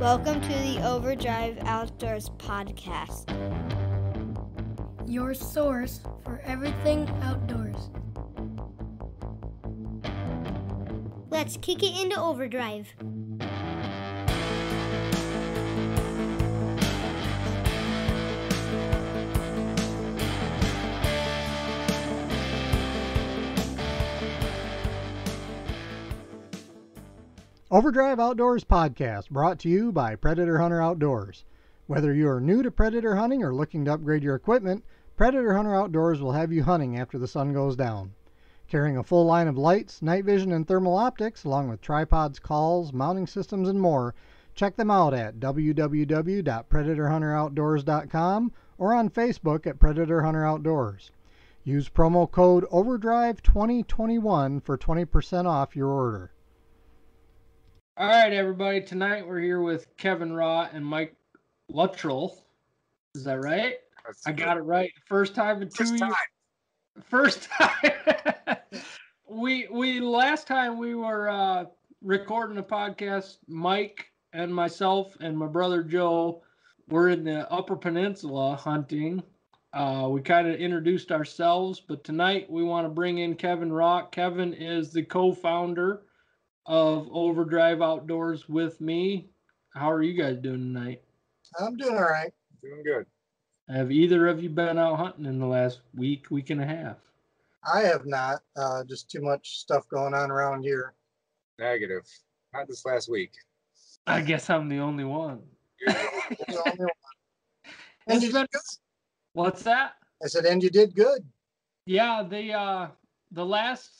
Welcome to the Overdrive Outdoors podcast. Your source for everything outdoors. Let's kick it into overdrive. Overdrive Outdoors podcast brought to you by Predator Hunter Outdoors. Whether you are new to predator hunting or looking to upgrade your equipment, Predator Hunter Outdoors will have you hunting after the sun goes down. Carrying a full line of lights, night vision, and thermal optics, along with tripods, calls, mounting systems, and more, check them out at www.predatorhunteroutdoors.com or on Facebook at Predator Hunter Outdoors. Use promo code OVERDRIVE2021 for 20% off your order. All right, everybody. Tonight we're here with Kevin Rought and Mike Luttrell. Is that right? That's I got it right. First time in two First time. years. First time. we we last time we were uh, recording a podcast. Mike and myself and my brother Joe were in the Upper Peninsula hunting. Uh, we kind of introduced ourselves, but tonight we want to bring in Kevin Rought. Kevin is the co-founder of Overdrive Outdoors with me. How are you guys doing tonight? I'm doing all right. Doing good. Have either of you been out hunting in the last week, week and a half? I have not. Uh, just too much stuff going on around here. Negative. Not this last week. I guess I'm the only one. You're the only one. And you been- did good. What's that? I said, and you did good. Yeah, the uh the last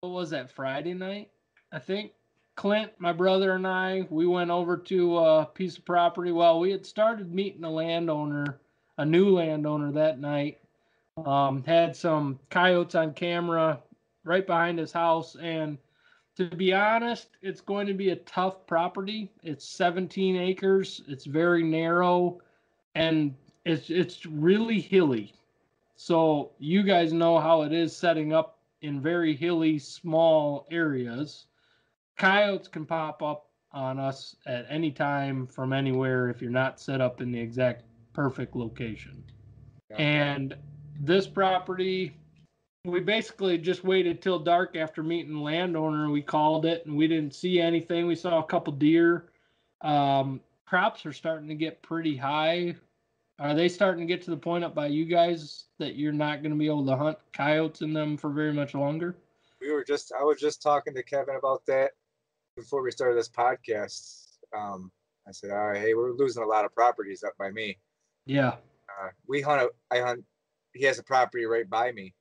what was that Friday night? I think Clint, my brother and I, we went over to a piece of property. Well, we had started meeting a landowner, a new landowner that night. Um, had some coyotes on camera right behind his house, and to be honest, it's going to be a tough property. It's 17 acres. It's very narrow, and it's it's really hilly. So you guys know how it is setting up in very hilly, small areas. Coyotes can pop up on us at any time from anywhere if you're not set up in the exact perfect location. And this property, we basically just waited till dark after meeting the landowner. We called it and we didn't see anything. We saw a couple deer. Um, crops are starting to get pretty high. Are they starting to get to the point up by you guys that you're not going to be able to hunt coyotes in them for very much longer? We were just I was just talking to Kevin about that before we started this podcast. Um, I said, all right, hey, we're losing a lot of properties up by me. Yeah. Uh, we hunt. A, I hunt. He has a property right by me,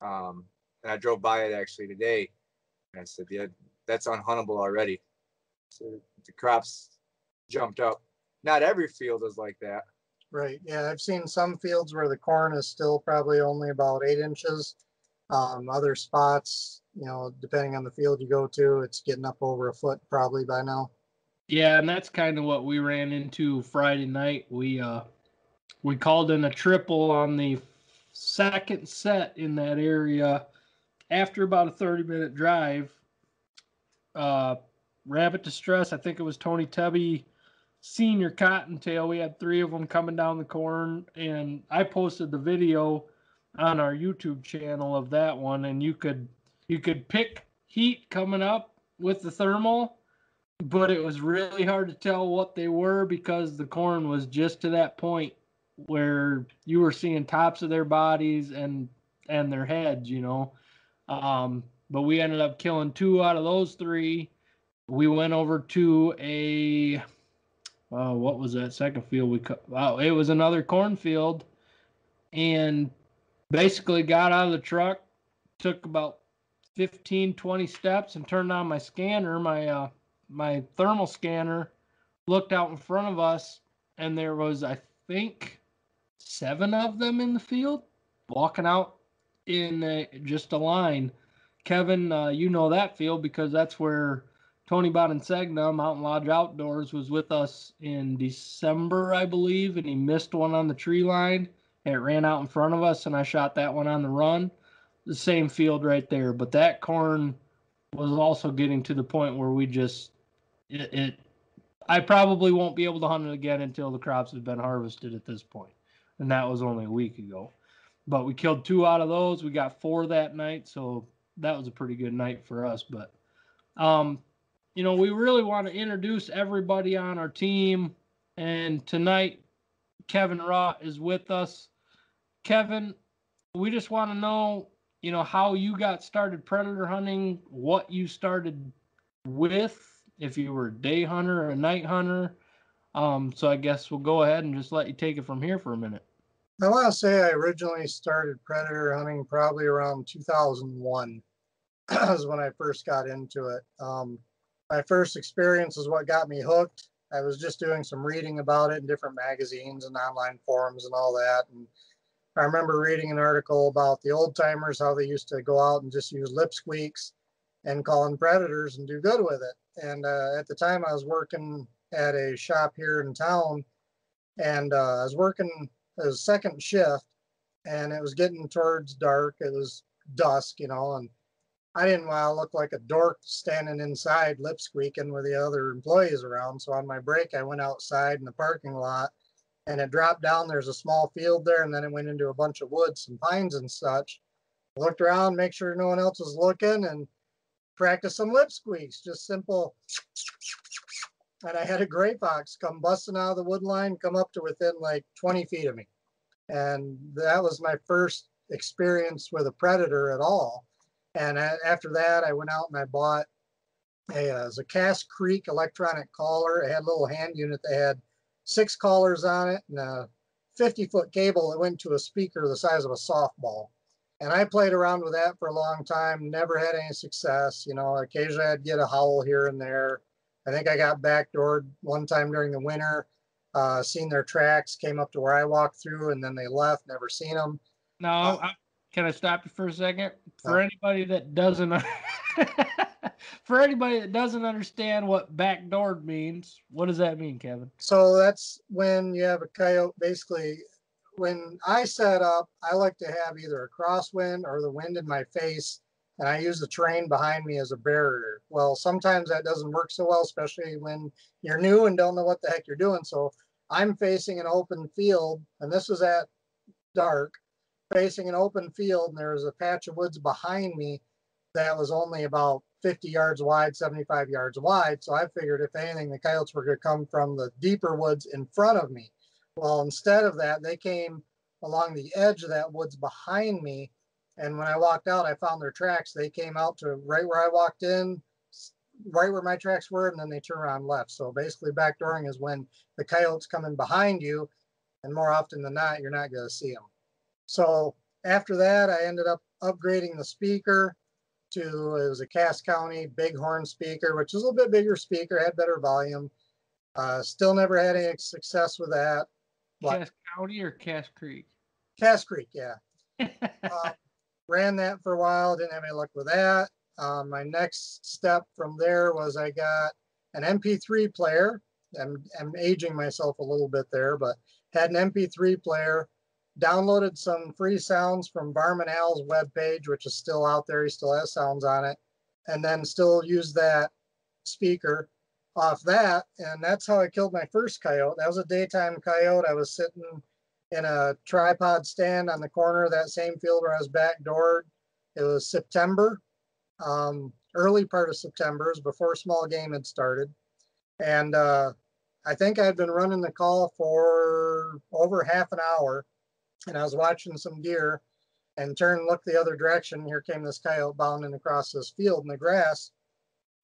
um, and I drove by it actually today. And I said, yeah, that's unhuntable already. So the crops jumped up. Not every field is like that. Right. Yeah, I've seen some fields where the corn is still probably only about eight inches. Um, other spots, you know, depending on the field you go to, it's getting up over a foot probably by now. Yeah, and that's kind of what we ran into Friday night. We uh we called in a triple on the second set in that area after about a 30 minute drive. Uh Rabbit Distress, I think it was Tony Tubby Senior Cottontail. We had three of them coming down the corn and I posted the video on our YouTube channel of that one and you could you could pick heat coming up with the thermal but it was really hard to tell what they were because the corn was just to that point where you were seeing tops of their bodies and and their heads you know? Um but we ended up killing two out of those three. We went over to a uh, what was that second field we cut? Wow it was another cornfield and basically got out of the truck took about 15 20 steps and turned on my scanner my uh my thermal scanner looked out in front of us and there was i think seven of them in the field walking out in a, just a line. Kevin uh, you know that field because that's where tony Bonensegna, mountain lodge outdoors was with us in december i believe and he missed one on the tree line. And it ran out in front of us and i shot that one on the run the same field right there but that corn was also getting to the point where we just it, it I probably won't be able to hunt it again until the crops have been harvested at this point. And that was only a week ago. But we killed two out of those. We got four that night, so that was a pretty good night for us. But um, you know, we really want to introduce everybody on our team. And tonight, Kevin Rought is with us. Kevin, we just want to know, you know, how you got started predator hunting, what you started with, if you were a day hunter or a night hunter. Um, so I guess we'll go ahead and just let you take it from here for a minute. I want to say I originally started predator hunting probably around 2001 was when I first got into it. Um, my first experience is what got me hooked. I was just doing some reading about it in different magazines and online forums and all that. And I remember reading an article about the old timers, how they used to go out and just use lip squeaks and call in predators and do good with it. And uh, at the time, I was working at a shop here in town, and uh, I was working as second shift, and it was getting towards dark. It was dusk, you know, and I didn't want to look like a dork standing inside lip squeaking with the other employees around. So on my break, I went outside in the parking lot and it dropped down. There's a small field there, and then it went into a bunch of woods and pines and such. Looked around, make sure no one else was looking, and practice some lip squeaks, just simple. And I had a gray fox come busting out of the wood line, come up to within like 20 feet of me. And that was my first experience with a predator at all. And after that, I went out and I bought a, uh, a Cass Creek electronic caller. It had a little hand unit that had six collars on it and a 50 foot cable that went to a speaker the size of a softball. And I played around with that for a long time, never had any success. You know, occasionally I'd get a howl here and there. I think I got backdoored one time during the winter, uh, seen their tracks, came up to where I walked through, and then they left, never seen them. No, uh, can I stop you for a second? For anybody that doesn't for anybody that doesn't understand what backdoored means, what does that mean, Kevin? So that's when you have a coyote basically when I set up, I like to have either a crosswind or the wind in my face, and I use the terrain behind me as a barrier. Well, sometimes that doesn't work so well, especially when you're new and don't know what the heck you're doing. So I'm facing an open field, and this is at dark, facing an open field and there was a patch of woods behind me that was only about 50 yards wide, 75 yards wide. So I figured if anything, the coyotes were going to come from the deeper woods in front of me. Well, instead of that, they came along the edge of that woods behind me. And when I walked out, I found their tracks. They came out to right where I walked in, right where my tracks were, and then they turn around left. So basically, backdooring is when the coyotes come in behind you, and more often than not, you're not going to see them. So after that, I ended up upgrading the speaker to it was a Cass County Bighorn speaker, which is a little bit bigger speaker, had better volume. Uh, still never had any success with that. Cass County or Cass Creek? Cass Creek, yeah. uh, ran that for a while, didn't have any luck with that. Um, my next step from there was I got an MP3 player. I'm, I'm aging myself a little bit there, but had an MP3 player downloaded some free sounds from Barman Al's webpage, which is still out there. He still has sounds on it. And then still use that speaker off that. And that's how I killed my first coyote. That was a daytime coyote. I was sitting in a tripod stand on the corner of that same field where I was backdoored. It was September, um, early part of September, it was before small game had started. And uh, I think I'd been running the call for over half an hour and I was watching some deer and turned look the other direction. Here came this coyote bounding across this field in the grass.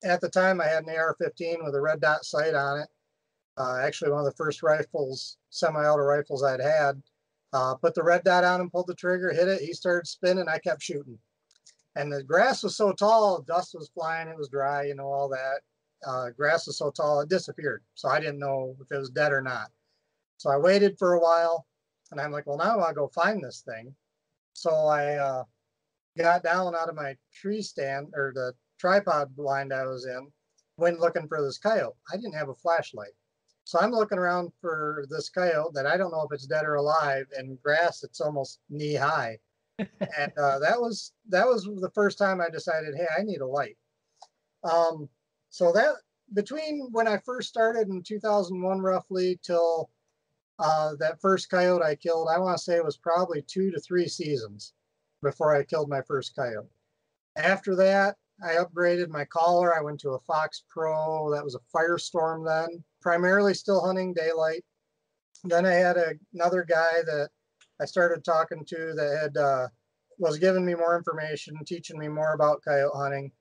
At the time, I had an AR-15 with a red dot sight on it. Uh, actually, one of the first rifles, semi-auto rifles I'd had. Uh, put the red dot on and pulled the trigger, hit it. He started spinning. I kept shooting. And the grass was so tall, dust was flying. It was dry, you know, all that. Uh, grass was so tall, it disappeared. So I didn't know if it was dead or not. So I waited for a while. And I'm like, well, now I'll go find this thing. So I uh, got down out of my tree stand or the tripod blind I was in, went looking for this coyote. I didn't have a flashlight. So I'm looking around for this coyote that I don't know if it's dead or alive and grass that's almost knee high. and uh, that was that was the first time I decided, hey, I need a light. Um, so that between when I first started in 2001, roughly till uh, that first coyote I killed, I want to say it was probably two to three seasons before I killed my first coyote. After that, I upgraded my collar. I went to a Fox Pro. That was a Firestorm then, primarily still hunting daylight. Then I had a, another guy that I started talking to that had uh, was giving me more information, teaching me more about coyote hunting.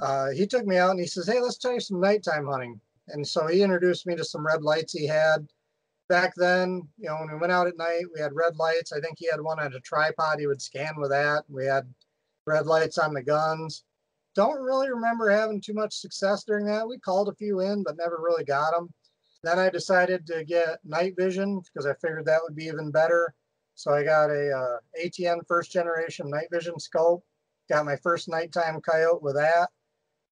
Uh, he took me out and he says, "Hey, let's try some nighttime hunting." And so he introduced me to some red lights he had back then. You know, when we went out at night, we had red lights. I think he had one on a tripod. He would scan with that. We had red lights on the guns. Don't really remember having too much success during that. We called a few in, but never really got them. Then I decided to get night vision because I figured that would be even better. So I got a uh, ATN first generation night vision scope. Got my first nighttime coyote with that.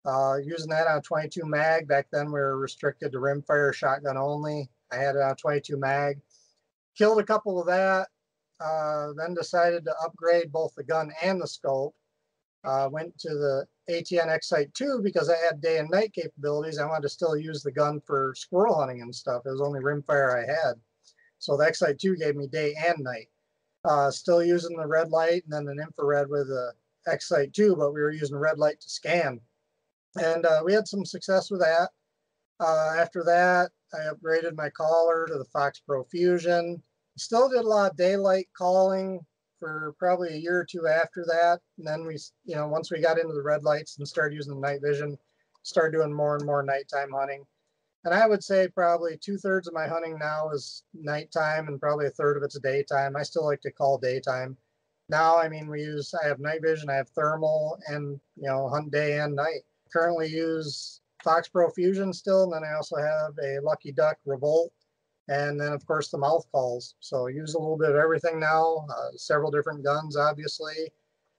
Uh, using that on 22 mag. Back then we were restricted to rimfire shotgun only. I had it on 22 mag. Killed a couple of that. Uh, then decided to upgrade both the gun and the scope. Uh, went to the ATN X-Sight 2 because I had day and night capabilities. I wanted to still use the gun for squirrel hunting and stuff. It was only rimfire I had. So the X-Sight 2 gave me day and night. Uh, still using the red light and then an infrared with the X-Sight 2, but we were using red light to scan. And uh, we had some success with that. Uh, after that, I upgraded my collar to the Fox Pro Fusion. Still did a lot of daylight calling for probably a year or two after that. And then we, you know, once we got into the red lights and started using the night vision, started doing more and more nighttime hunting and I would say probably two thirds of my hunting now is nighttime and probably a third of it's daytime. I still like to call daytime. Now, I mean, we use, I have night vision, I have thermal, and, you know, hunt day and night. Currently use Fox Pro Fusion still, and then I also have a Lucky Duck Revolt, and then, of course, the mouth calls. So I use a little bit of everything now, uh, several different guns, obviously.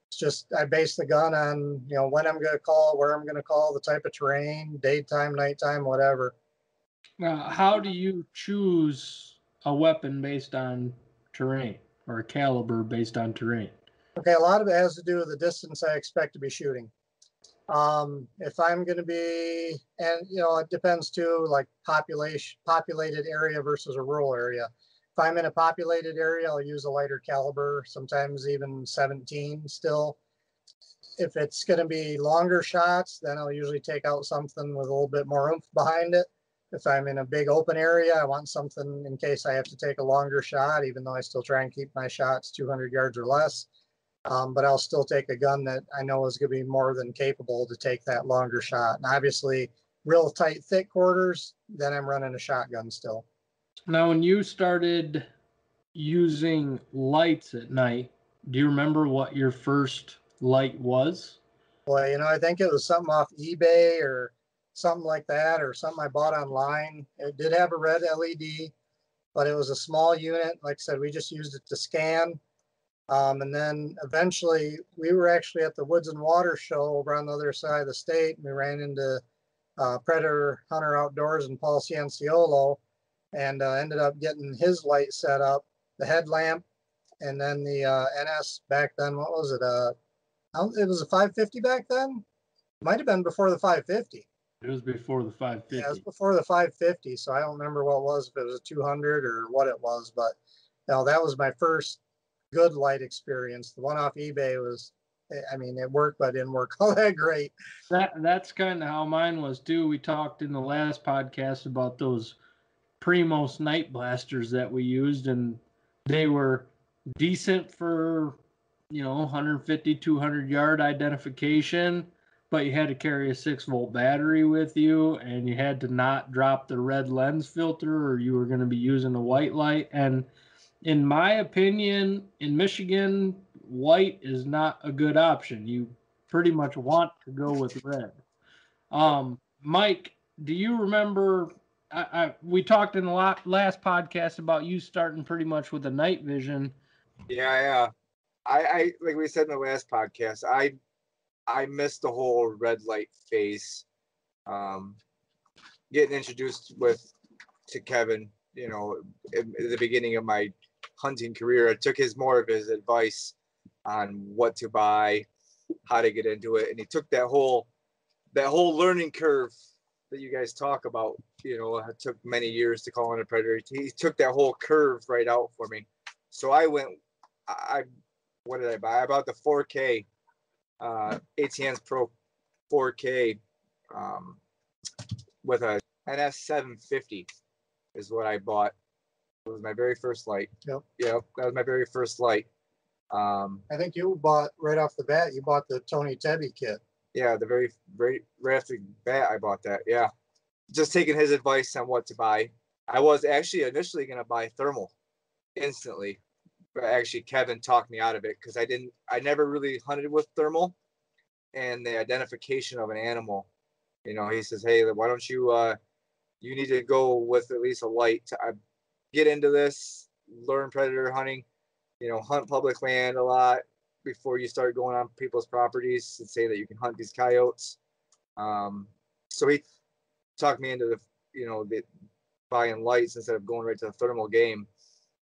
It's just, I base the gun on, you know, when I'm going to call, where I'm going to call, the type of terrain, daytime, nighttime, whatever. Now, how do you choose a weapon based on terrain or a caliber based on terrain? Okay, a lot of it has to do with the distance I expect to be shooting. Um, if I'm going to be, and you know, it depends too, like population, populated area versus a rural area. If I'm in a populated area, I'll use a lighter caliber, sometimes even 17 still. If it's going to be longer shots, then I'll usually take out something with a little bit more oomph behind it. If I'm in a big open area, I want something in case I have to take a longer shot, even though I still try and keep my shots 200 yards or less. Um, but I'll still take a gun that I know is going to be more than capable to take that longer shot. And obviously, real tight, thick quarters, then I'm running a shotgun still. Now, when you started using lights at night, do you remember what your first light was? Well, you know, I think it was something off eBay or something like that or something I bought online. It did have a red LED, but it was a small unit. Like I said, we just used it to scan. Um, and then eventually we were actually at the Woods and Water show over on the other side of the state. And we ran into uh, Predator Hunter Outdoors and Paul Cianciolo and uh, ended up getting his light set up, the headlamp, and then the uh, NS back then. What was it? Uh, it was a 550 back then. Might have been before the 550. It was before the 550. Yeah, it was before the 550, so I don't remember what it was, if it was a 200 or what it was, but you know, that was my first good light experience. The one off eBay was, eh, I mean, it worked, but it didn't work all that great. That that's kind of how mine was too. We talked in the last podcast about those Primos night blasters that we used, and they were decent for you know 150 200 yard identification but you had to carry a six volt battery with you and you had to not drop the red lens filter or you were going to be using a white light and in my opinion in michigan white is not a good option. You pretty much want to go with red. Um, mike do you remember I, I, we talked in the last podcast about you starting pretty much with a night vision. Yeah yeah. I, I like we said in the last podcast i I missed the whole red light phase. Um, getting introduced with to Kevin, you know, at the beginning of my hunting career, I took his more of his advice on what to buy, how to get into it, and he took that whole that whole learning curve that you guys talk about, you know, it took many years to call on a predator. He took that whole curve right out for me. So I went, I, what did I buy? I bought the 4K, uh, ATN's Pro 4K, um, with a NS 750 is what I bought. It was my very first light. Yep. Yep. That was my very first light. Um, I think you bought right off the bat. You bought the Tony Tebby kit. yeah, the very right, right after the bat, I bought that. Yeah, just taking his advice on what to buy. I was actually initially gonna buy thermal instantly, but actually Kevin talked me out of it because I didn't. I never really hunted with thermal, and the identification of an animal. You know, he says, "Hey, why don't you? uh You need to go with at least a light to get into this, learn predator hunting. You know, hunt public land a lot." before you start going on people's properties and say that you can hunt these coyotes. Um, so he talked me into the, you know, the buying lights instead of going right to the thermal game,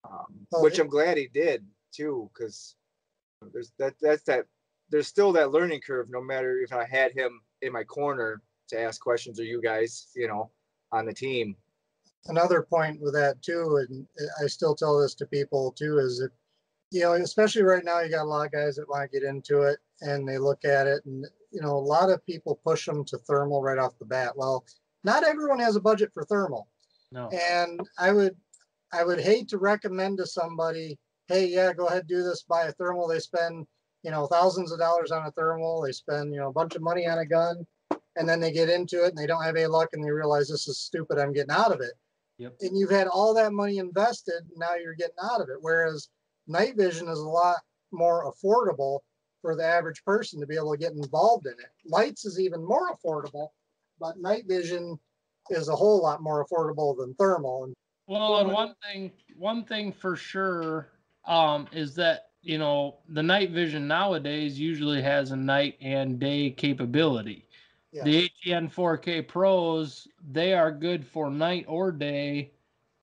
um, Well, which I'm glad he did too, because there's that that's that there's still that learning curve. No matter if I had him in my corner to ask questions or you guys, you know, on the team. Another point with that too, and I still tell this to people too, is that, you know, especially right now, you got a lot of guys that want to get into it and they look at it and, you know, a lot of people push them to thermal right off the bat. Well, not everyone has a budget for thermal. No. And I would, I would hate to recommend to somebody, hey, yeah, go ahead, do this, buy a thermal. They spend, you know, thousands of dollars on a thermal. They spend, you know, a bunch of money on a gun and then they get into it and they don't have any luck and they realize this is stupid. I'm getting out of it. Yep. And you've had all that money invested. Now you're getting out of it. Whereas night vision is a lot more affordable for the average person to be able to get involved in it. Lights is even more affordable, but night vision is a whole lot more affordable than thermal. And Well, and one thing, one thing for sure, um, is that you know the night vision nowadays usually has a night and day capability. The ATN 4K Pros, they are good for night or day,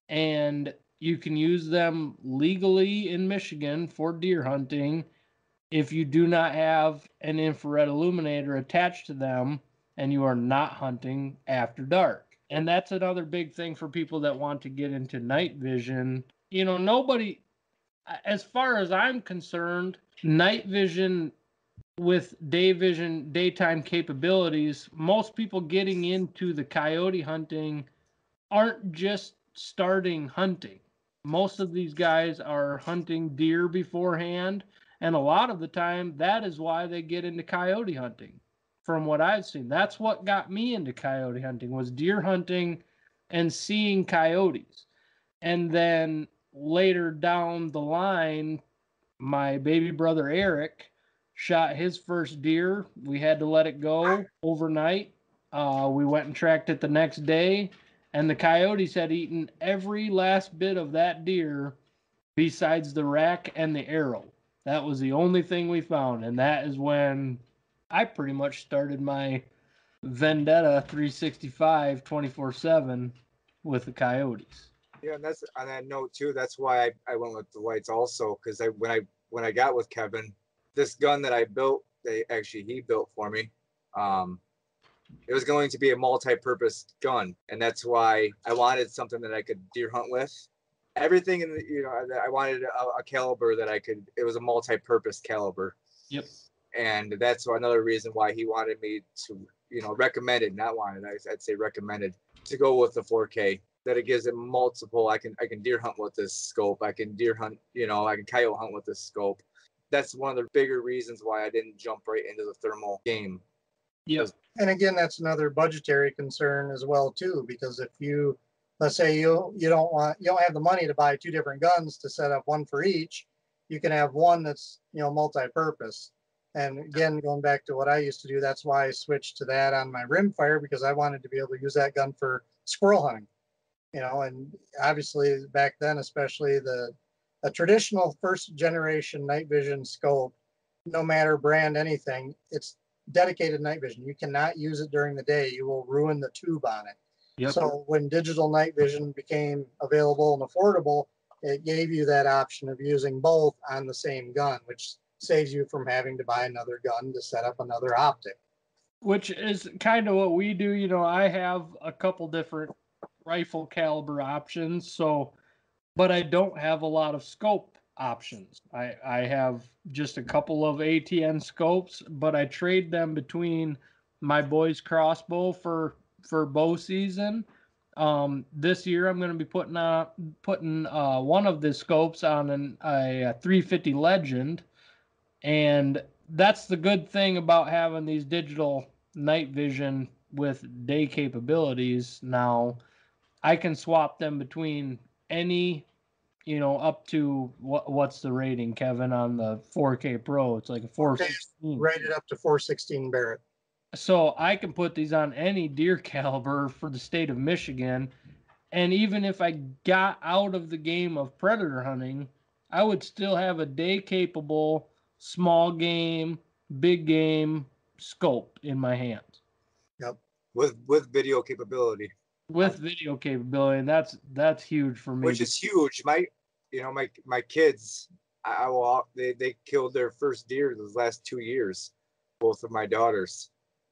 and you can use them legally in Michigan for deer hunting if you do not have an infrared illuminator attached to them and you are not hunting after dark. And that's another big thing for people that want to get into night vision. You know, nobody, as far as I'm concerned, night vision with day vision daytime capabilities most people getting into the coyote hunting aren't just starting hunting. Most of these guys are hunting deer beforehand and a lot of the time that is why they get into coyote hunting from what i've seen. That's what got me into coyote hunting was deer hunting and seeing coyotes. And then later down the line my baby brother eric shot his first deer. We had to let it go overnight. Uh, we went and tracked it the next day, and the coyotes had eaten every last bit of that deer besides the rack and the arrow. That was the only thing we found, and that is when I pretty much started my vendetta 365 24 7 with the coyotes. Yeah, and that's on that note too. That's why I, I went with the lights also because I when I when I got with Kevin, this gun that I built, they actually he built for me. Um, it was going to be a multi-purpose gun, and that's why I wanted something that I could deer hunt with. Everything in the you know I- I wanted a, a caliber that I could. It was a multi-purpose caliber, Yep. and that's another reason why he wanted me to you know recommended, not wanted. I- I'd say recommended to go with the 4K that it gives it multiple. I can I can deer hunt with this scope. I can deer hunt, you know, I can coyote hunt with this scope. That's one of the bigger reasons why I didn't jump right into the thermal game. Yep. and again, that's another budgetary concern as well too, because if you, let's say you you don't want you don't have the money to buy two different guns to set up one for each, you can have one that's you know multi-purpose. And again, going back to what I used to do, that's why I switched to that on my rimfire because I wanted to be able to use that gun for squirrel hunting. You know, and obviously back then, especially the a traditional first generation night vision scope, no matter brand anything, it's dedicated night vision. You cannot use it during the day. You will ruin the tube on it. Yep. So when digital night vision became available and affordable, it gave you that option of using both on the same gun, which saves you from having to buy another gun to set up another optic. which is kind of what we do. You know, I have a couple different rifle caliber options, so but I don't have a lot of scope options. I I have just a couple of ATN scopes, but I trade them between my boy's crossbow for for bow season. Um, this year I'm going to be putting uh putting uh, one of the scopes on an, a, a 350 Legend, and that's the good thing about having these digital night vision with day capabilities. Now, I can swap them between any, you know, up to what what's the rating, Kevin, on the 4K Pro? It's like a 416. Rated up to 416 Barrett. So I can put these on any deer caliber for the state of Michigan. And even if I got out of the game of predator hunting, I would still have a day capable small game, big game scope in my hands Yep. with with video capability, with video capability. And that's that's huge for me. which is huge. My you know my my kids, I, I will they they killed their first deer the last two years, both of my daughters,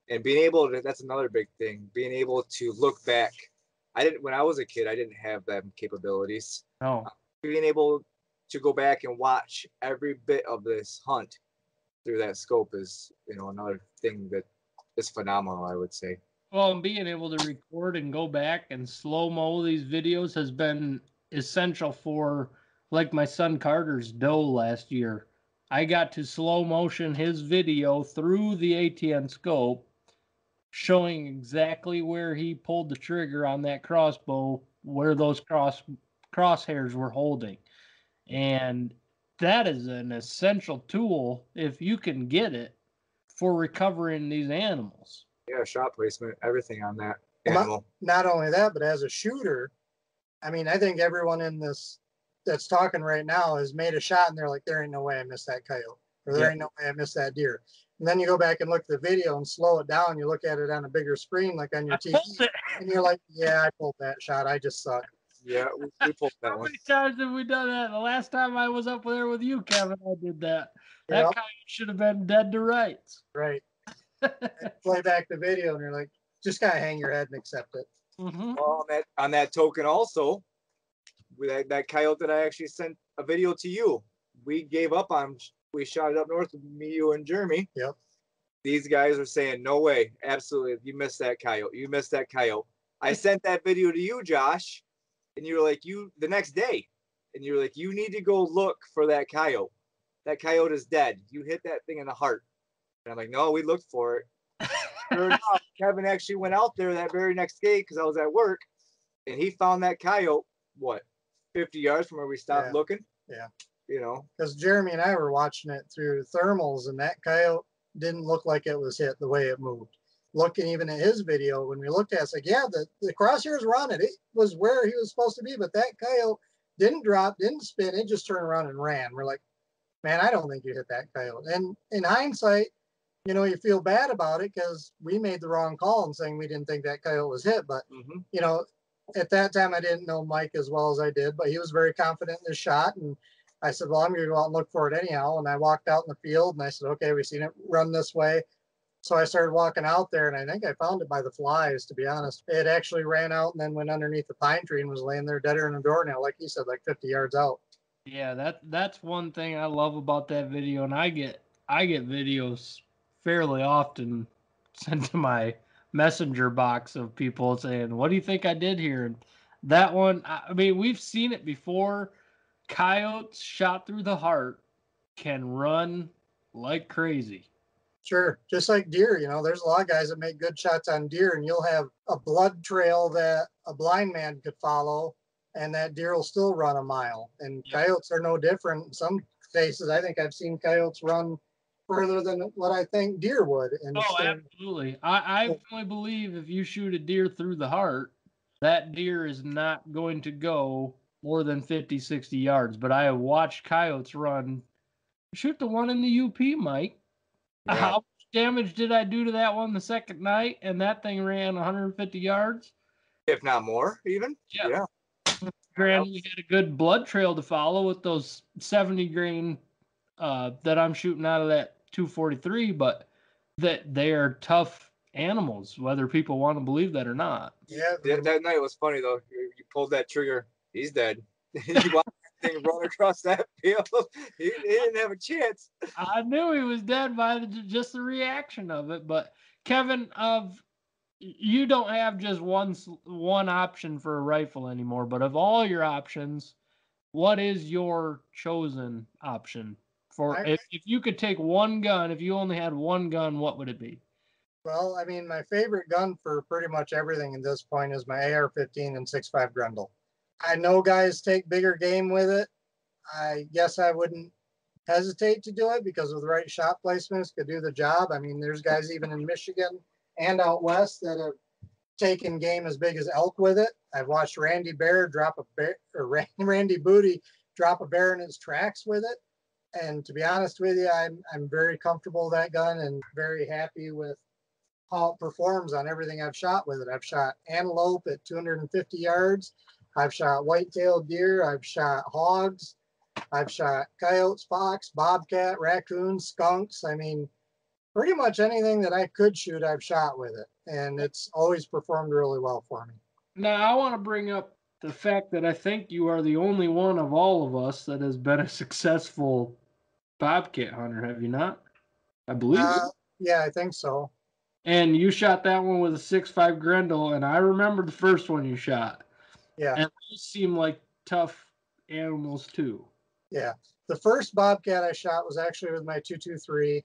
and being able to that's another big thing. Being able to look back. I didn't when I was a kid. I didn't have them capabilities. no. being able to go back and watch every bit of this hunt through that scope is you know another thing that is phenomenal i would say Well, being able to record and go back and slow mo these videos has been essential for, like my son Carter's doe last year. I got to slow motion his video through the ATN scope, showing exactly where he pulled the trigger on that crossbow, where those cross crosshairs were holding, and that is an essential tool if you can get it for recovering these animals. Yeah shot placement everything on that animal Not only that, but as a shooter, I mean, I think everyone in this that's talking right now has made a shot and they're like, there ain't no way I missed that coyote, or there Yeah. ain't no way I missed that deer. And then you go back and look at the video and slow it down. You look at it on a bigger screen, like on your I TV, and you're like, yeah, I pulled that shot. I just suck. yeah we, we pulled that How one many times have we done that? The last time I was up there with you, Kevin, I did that. That Yep. coyote should have been dead to rights. Right. Play back the video and you're like, just gotta hang your head and accept it. hmm well, on that on that token also with that, that coyote that i actually sent a video to you we gave up on we shot it up north with me you and jeremy. Yep. these guys are saying no way. Absolutely. You missed that coyote. You missed that coyote. I sent that video to you josh and you were like you the next day. And you were like you need to go look for that coyote. That coyote is dead. You hit that thing in the heart and i'm like no we looked for it sure enough kevin actually went out there that very next day because i was at work and he found that coyote what 50 yards from where we stopped Yeah. looking Yeah. you know Because Jeremy and I were watching it through thermals, and that coyote didn't look like it was hit the way it moved. Looking even at his video, when we looked at it, it's like, yeah, the, the crosshairs were on it. It was where he was supposed to be, but that coyote didn't drop, didn't spin. It just turned around and ran. We're like, man, I don't think you hit that coyote. And in hindsight, you know, you feel bad about it because we made the wrong call in saying we didn't think that coyote was hit. But, Mhm. you know, at that time, I didn't know Mike as well as I did, but he was very confident in his shot. And I said, well, I'm going to go out and look for it anyhow. And I walked out in the field and I said, okay, we've seen it run this way. So I started walking out there and I think I found it by the flies, to be honest. It actually ran out and then went underneath the pine tree and was laying there deader than a doornail, like he said, like 50 yards out. Yeah, that that's one thing I love about that video, and I get I get videos fairly often sent to my messenger box of people saying, "What do you think I did here?" And that one, I mean, we've seen it before. Coyotes shot through the heart can run like crazy. Sure. Just like deer, you know, there's a lot of guys that make good shots on deer, and you'll have a blood trail that a blind man could follow, and that deer will still run a mile. And Yep. coyotes are no different. In some cases, I think I've seen coyotes run further than what I think deer would. And Oh, absolutely. I, I firmly believe if you shoot a deer through the heart, that deer is not going to go more than 50, 60 yards. But I have watched coyotes run. Shoot the one in the UP, Mike. Yeah. How much damage did I do to that one the second night? And that thing ran 150 yards. if not more even Yeah. yeah Granted, we had a good blood trail to follow with those 70 grain uh, that I'm shooting out of that 243, but that they are tough animals, whether people want to believe that or not. Yeah, That, that night was funny though. You, you pulled that trigger, he's dead. you watched that thing run across that field. He, he didn't have a chance. I knew he was dead by the, just the reaction of it. But Kevin, of you don't have just one one option for a rifle anymore. But of all your options, what is your chosen option for? If, if you could take one gun, if you only had one gun, what would it be? Well, I mean, my favorite gun for pretty much everything at this point is my AR-15 and 6.5 Grendel. I know guys take bigger game with it. I guess I wouldn't hesitate to do it because with the right shot placements could do the job. I mean, there's guys even in Michigan and out west that have taken game as big as elk with it. I've watched Randy Bear drop a bear or Randy Booty drop a bear in his tracks with it. And to be honest with you, I'm I'm very comfortable with that gun and very happy with how it performs on everything I've shot with it. I've shot antelope at 250 yards. I've shot white-tailed deer. I've shot hogs. I've shot coyotes, fox, bobcat, raccoons, skunks. I mean, pretty much anything that I could shoot, I've shot with it, and it's always performed really well for me. Now, I want to bring up the fact that I think you are the only one of all of us that has been a successful bobcat hunter. Have you not? I believe. Uh, yeah, I think so. And you shot that one with a six five Grendel, and I remember the first one you shot. Yeah. And those seem like tough animals too. Yeah. The first Bobcat I shot was actually with my 223.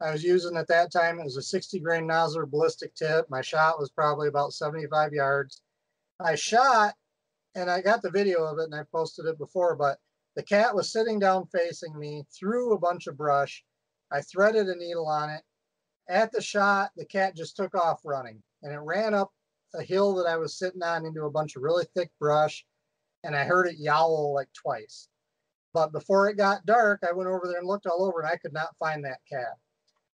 I was using at that time, it was a 60 grain Nosler ballistic tip. My shot was probably about 75 yards. I shot and I got the video of it and I posted it before, but the cat was sitting down facing me through a bunch of brush. I threaded a needle on it. At the shot, the cat just took off running and it ran up a hill that I was sitting on into a bunch of really thick brush. And I heard it yowl like twice. But before it got dark, I went over there and looked all over and I could not find that cat.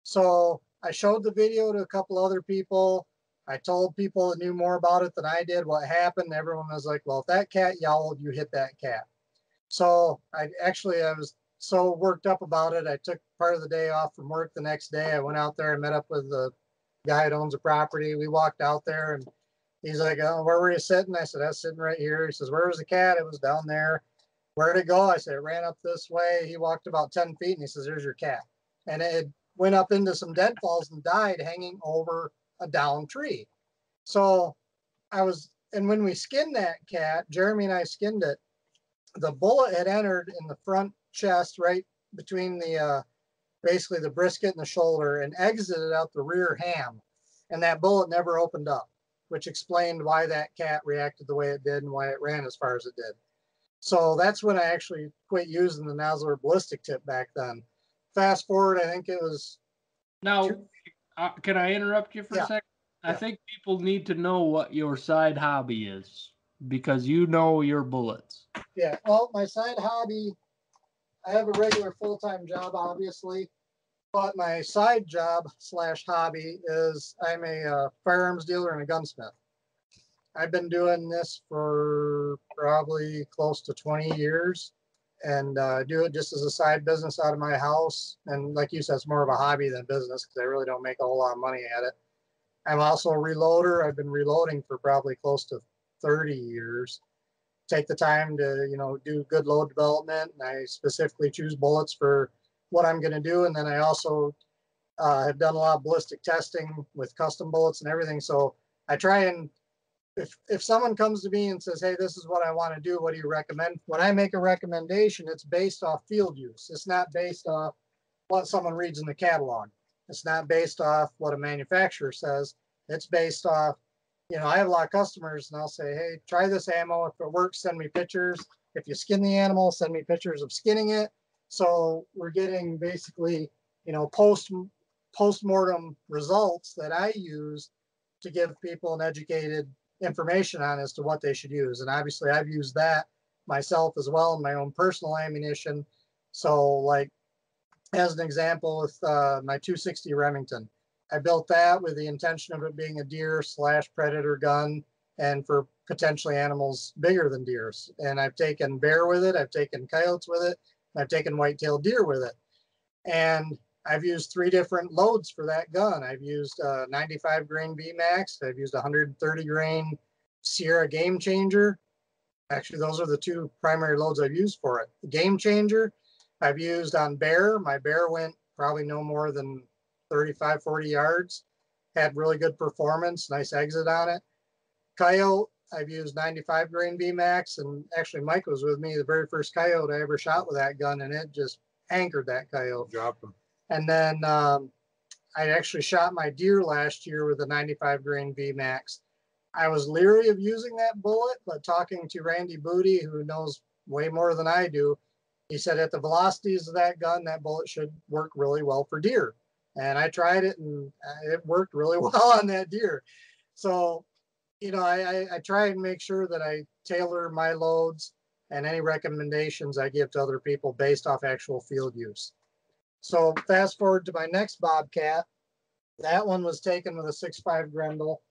So I showed the video to a couple other people. I told people that knew more about it than I did what happened. Everyone was like, well, if that cat yowled, you hit that cat. So I actually, I was so worked up about it. I took part of the day off from work the next day. I went out there and met up with the guy that owns the property. We walked out there and he's like, oh, where were you sitting? I said, I was sitting right here. He says, where was the cat? It was down there. Where'd it go? I said, it ran up this way. He walked about 10 feet and he says, there's your cat. And it went up into some deadfalls and died hanging over a down tree. So I was, and when we skinned that cat, Jeremy and I skinned it, the bullet had entered in the front chest right between the, uh, basically the brisket and the shoulder and exited out the rear ham. And that bullet never opened up, which explained why that cat reacted the way it did and why it ran as far as it did. So that's when I actually quit using the Nosler ballistic tip back then. Fast forward, I think it was Now, Sure. uh, can I interrupt you for Yeah. a second? I Yeah. think people need to know what your side hobby is because you know your bullets. Yeah, well, my side hobby, I have a regular full time job, obviously, but my side job slash hobby is I'm a uh, firearms dealer and a gunsmith. I've been doing this for probably close to 20 years and uh, do it just as a side business out of my house. And like you said, it's more of a hobby than business because I really don't make a whole lot of money at it. I'm also a reloader. I've been reloading for probably close to 30 years take the time to you know do good load development. And i specifically choose bullets for what i'm going to do. And then i also uh, have done a lot of ballistic testing with custom bullets and everything. So i try and if if someone comes to me and says hey this is what i want to do. What do you recommend? When i make a recommendation it's based off field use. It's not based off what someone reads in the catalog. It's not based off what a manufacturer says. It's based off you know, I have a lot of customers and I'll say, hey, try this ammo. If it works, send me pictures. If you skin the animal, send me pictures of skinning it. So we're getting basically, you know, post post-mortem results that I use to give people an educated information on as to what they should use. And obviously I've used that myself as well in my own personal ammunition. So like as an example with uh, my 260 Remington, I built that with the intention of it being a deer slash predator gun and for potentially animals bigger than deers. And I've taken bear with it, I've taken coyotes with it, I've taken white-tailed deer with it. And I've used three different loads for that gun. I've used uh, 95 grain VMAX. I've used 130 grain Sierra Game Changer. Actually, those are the two primary loads I've used for it. The Game Changer, I've used on bear. My bear went probably no more than 35, 40 yards. Had really good performance, nice exit on it. Coyote, I've used 95 grain VMAX, and actually Mike was with me the very first coyote I ever shot with that gun, and it just anchored that coyote. Drop them. And then um, I actually shot my deer last year with a 95 grain VMAX. I was leery of using that bullet, but talking to Randy Booty, who knows way more than I do, he said at the velocities of that gun, that bullet should work really well for deer. And I tried it and uh, it worked really well on that deer. So, you know, I, I, try and make sure that I tailor my loads and any recommendations I give to other people based off actual field use. So fast forward to my next Bobcat. That one was taken with a 6.5 Grendel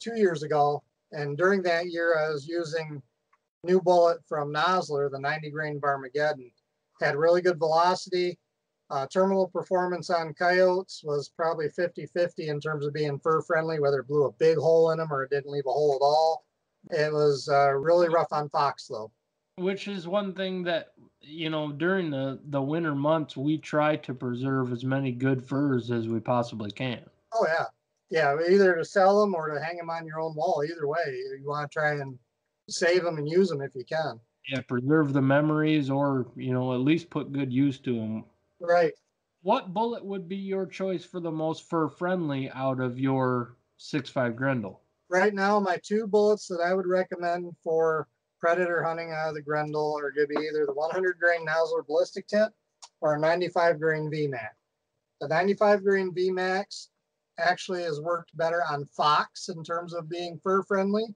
two years ago. And during that year, I was using new bullet from Nosler, the 90 grain Varmageddon. Had really good velocity. Uh, terminal performance on coyotes was probably 50 50 in terms of being fur friendly, whether it blew a big hole in them or it didn't leave a hole at all. It was uh, really rough on fox, though. Which is one thing that you know during the the winter months we try to preserve as many good furs as we possibly can. Oh, yeah. Yeah, either to sell them or to hang them on your own wall. Either way, you want to try and save them and use them if you can. Yeah, preserve the memories, or you know at least put good use to them. Right. What bullet would be your choice for the most fur friendly out of your six five Grendel? Right now, my two bullets that I would recommend for predator hunting out of the Grendel are going to be either the 100 grain Nosler ballistic tip or a 95 grain VMAX. The 95 grain VMAX actually has worked better on fox in terms of being fur friendly.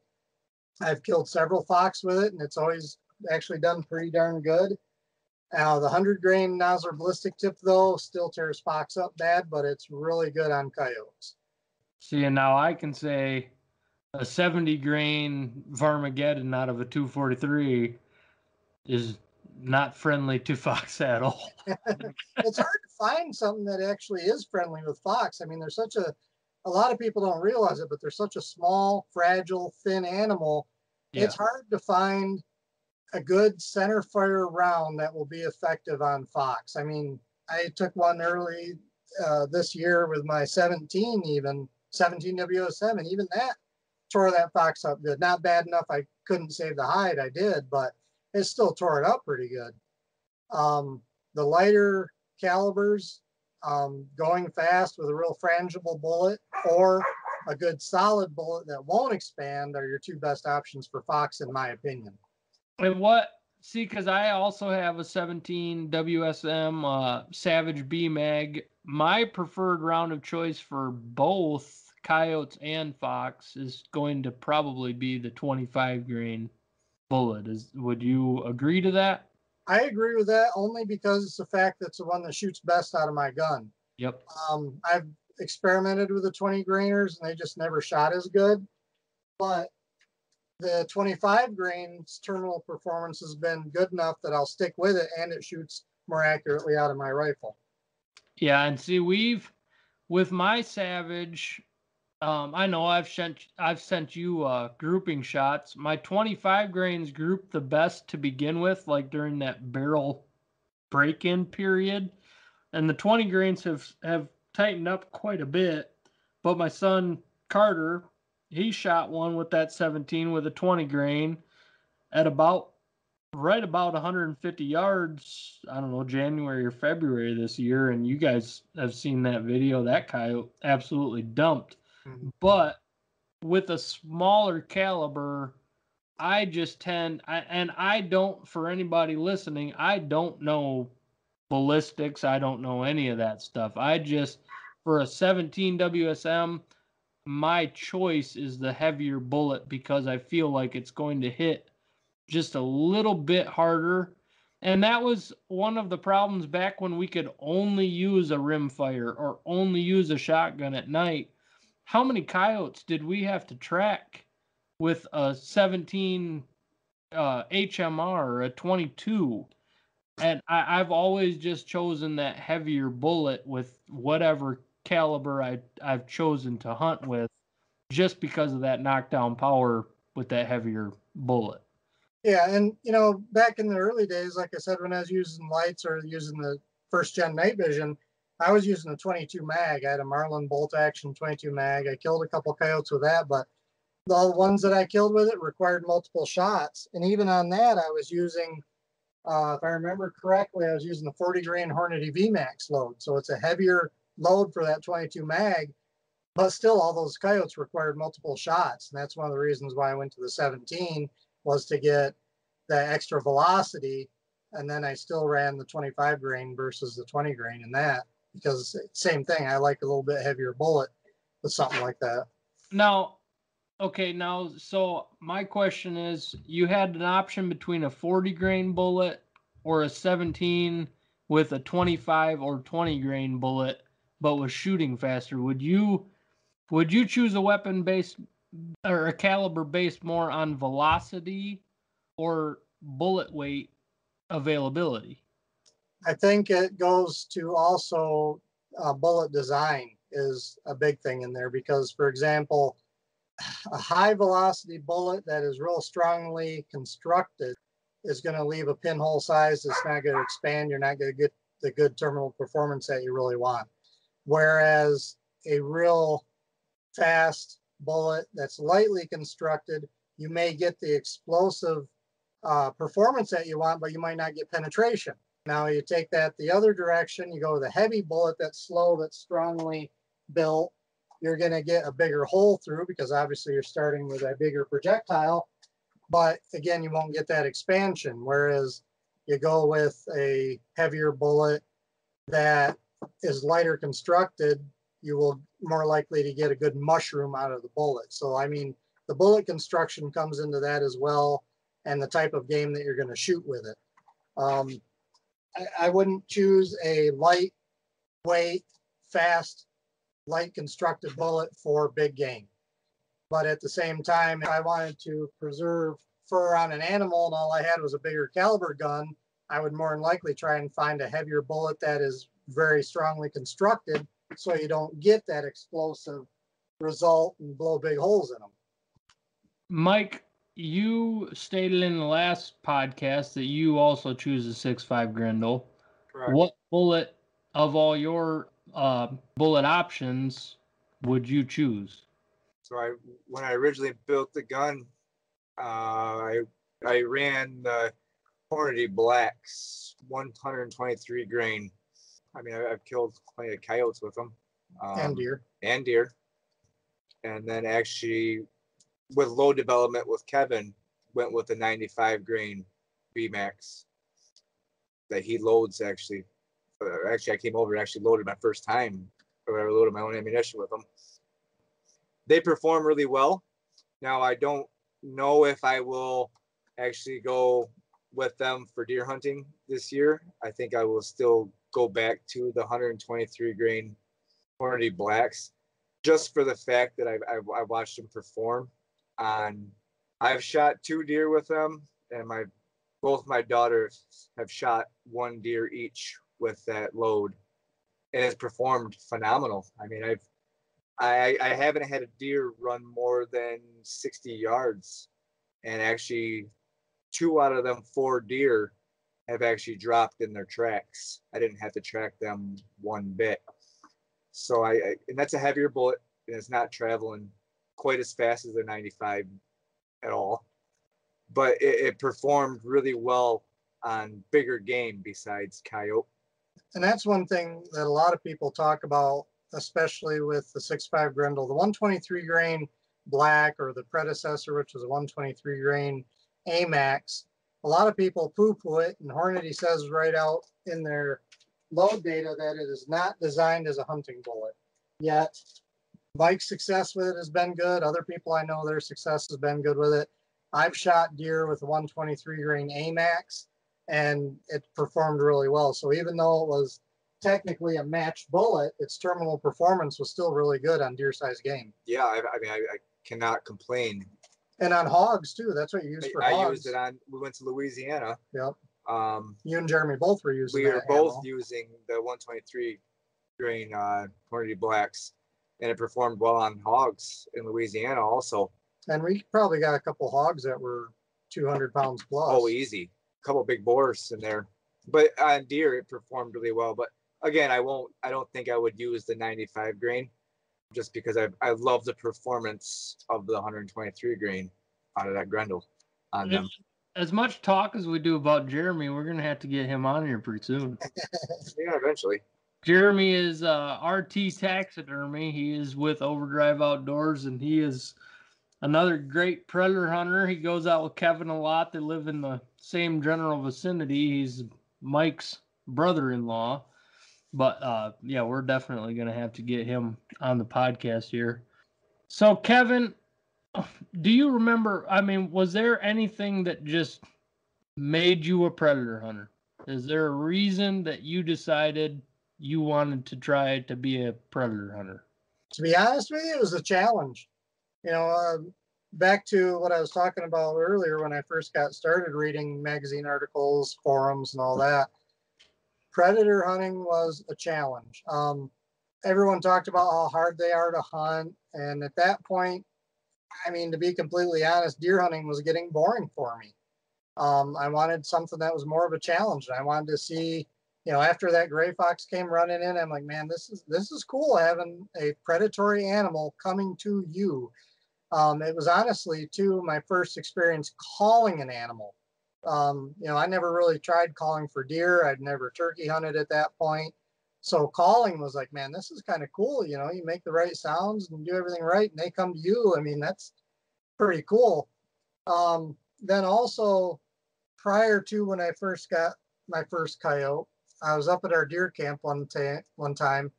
I've killed several fox with it, and it's always actually done pretty darn good. Now, the 100 grain Nosler ballistic tip, though, still tears fox up bad, but it's really good on coyotes. See, and now I can say a 70 grain Varmageddon out of a 243 is not friendly to fox at all. it's hard to find something that actually is friendly with fox. I mean, there's such a, a lot of people don't realize it, but they're such a small, fragile, thin animal. Yeah. It's hard to find a good center fire round that will be effective on fox. I mean, I took one early uh, this year with my 17, even 17 WO7. Even that tore that fox up good. Not bad enough. I couldn't save the hide. I did, but it still tore it up pretty good. Um, the lighter calibers, um, going fast with a real frangible bullet or a good solid bullet that won't expand are your two best options for fox, in my opinion. And what? See, because I also have a 17 WSM uh, Savage B Mag. My preferred round of choice for both coyotes and fox is going to probably be the 25 grain bullet. Is would you agree to that? I agree with that only because it's the fact that's the one that shoots best out of my gun. Yep. Um, I've experimented with the 20 grainers and they just never shot as good. But the 25 grains terminal performance has been good enough that I'll stick with it and it shoots more accurately out of my rifle. Yeah, and see, we've with my Savage. Um, I know I've sent I've sent you uh, grouping shots. My 25 grains grouped the best to begin with, like during that barrel break-in period, and the 20 grains have have tightened up quite a bit. But my son Carter, he shot one with that 17 with a 20 grain at about right about 150 yards. I don't know January or February this year, and you guys have seen that video. That coyote absolutely dumped. Mhm. But with a smaller caliber, I just tend, I, and I don't, for anybody listening, I don't know ballistics. I don't know any of that stuff. I just, for a 17 WSM, my choice is the heavier bullet because I feel like it's going to hit just a little bit harder. And that was one of the problems back when we could only use a rimfire or only use a shotgun at night. How many coyotes did we have to track with a 17 uh, HMR or a 22? And I, I've always just chosen that heavier bullet with whatever caliber I, I've chosen to hunt with, just because of that knockdown power with that heavier bullet. Yeah, and you know, back in the early days, like I said, when I was using lights or using the first gen night vision, I was using a 22 mag. I had a Marlin bolt action 22 mag. I killed a couple coyotes with that, but the ones that I killed with it required multiple shots. And even on that, I was using, uh, if I remember correctly, I was using the 40 grain Hornady VMAX load. So it's a heavier load for that 22 mag, but still all those coyotes required multiple shots. And that's one of the reasons why I went to the 17 was to get that extra velocity. And then I still ran the 25 grain versus the 20 grain in that because same thing. I like a little bit heavier bullet with something like that. Now, okay, now, so my question is you had an option between a 40 grain bullet or a 17 with a 25 or 20 grain bullet, but was shooting faster. Would you would you choose a weapon based or a caliber based more on velocity or bullet weight availability? I think it goes to also uh, bullet design is a big thing in there because, for example, a high velocity bullet that is real strongly constructed is going to leave a pinhole size that's not going to expand. You're not going to get the good terminal performance that you really want. Whereas a real fast bullet that's lightly constructed, you may get the explosive uh, performance that you want, but you might not get penetration. Now you take that the other direction, you go with a heavy bullet that's slow, that's strongly built. You're going to get a bigger hole through because obviously you're starting with a bigger projectile. But again, you won't get that expansion. Whereas you go with a heavier bullet that is lighter constructed, you will more likely to get a good mushroom out of the bullet. So, I mean, the bullet construction comes into that as well and the type of game that you're going to shoot with it. Um, I, I wouldn't choose a light weight, fast, light constructed bullet for big game. But at the same time, if I wanted to preserve fur on an animal and all I had was a bigger caliber gun, I would more than likely try and find a heavier bullet that is very strongly constructed so you don't get that explosive result and blow big holes in them. Mike, you stated in the last podcast that you also choose a six five Grendel. Correct. What bullet of all your uh, bullet options would you choose? So I, when I originally built the gun, uh, I I ran the Hornady Blacks 123 grain. I mean, I, have killed plenty of coyotes with them. Um, and deer. And deer. And then actually, with low development with Kevin, went with the 95 grain VMAX that he loads actually. Uh, actually, I came over and actually loaded my first time, or I loaded my own ammunition with them. They perform really well. Now, I don't know if I will actually go with them for deer hunting this year. I think I will still go back to the 123 grain Hornady Blacks just for the fact that I've, I've, I've watched them perform. On I've shot two deer with them and my both my daughters have shot one deer each with that load. And it's performed phenomenal. I mean I've I, I haven't had a deer run more than 60 yards. And actually two out of them four deer have actually dropped in their tracks. I didn't have to track them one bit. So I, I and that's a heavier bullet and it's not traveling quite as fast as the 95 at all. But it, it performed really well on bigger game besides coyote. And that's one thing that a lot of people talk about, especially with the 6.5 Grendel. The 123 grain black or the predecessor, which was a 123 grain AMAX, a lot of people poo poo it, and Hornady says right out in their load data that it is not designed as a hunting bullet. Yet, Mike's success with it has been good. Other people I know, their success has been good with it. I've shot deer with a 123 grain AMAX, and it performed really well. So even though it was technically a matched bullet, its terminal performance was still really good on deer size game. Yeah, I, I mean, I, I, cannot complain. And on hogs too. That's what you use for I, hogs. I used it on. We went to Louisiana. Yep. Um, You and Jeremy both were using we are both using the 123 grain uh, Hornady blacks, and it performed well on hogs in Louisiana also. And we probably got a couple hogs that were 200 pounds plus. Oh, easy. A couple big boars in there. But on deer, it performed really well. But again, I won't, I don't think I would use the 95 grain just because I, I love the performance of the 123 grain out of that Grendel on them. As much talk as we do about Jeremy, we're gonna have to get him on here pretty soon. Yeah, eventually. Jeremy is uh, RT Taxidermy. He is with Overdrive Outdoors, and he is another great predator hunter. He goes out with Kevin a lot. They live in the same general vicinity. He's Mike's brother-in-law. But uh, yeah, we're definitely gonna have to get him on the podcast here. So, Kevin, do you remember? I mean, was there anything that just made you a predator hunter? Is there a reason that you decided you wanted to try to be a predator hunter? to be honest with you, it was a challenge. You know, uh, back to what I was talking about earlier when I first got started reading magazine articles, forums, and all that. Predator hunting was a challenge. Um, everyone talked about how hard they are to hunt. And at that point, I mean, to be completely honest, deer hunting was getting boring for me. Um, I wanted something that was more of a challenge. I wanted to see you know, after that gray fox came running in, I'm like, man, this is this is cool having a predatory animal coming to you. Um, it was honestly too my first experience calling an animal. Um, you know, I never really tried calling for deer. I'd never turkey hunted at that point. So calling was like, man, this is kind of cool. You know, you make the right sounds and do everything right, and they come to you. I mean, that's pretty cool. Um, then also, prior to when I first got my first coyote, I was up at our deer camp one ta- one time,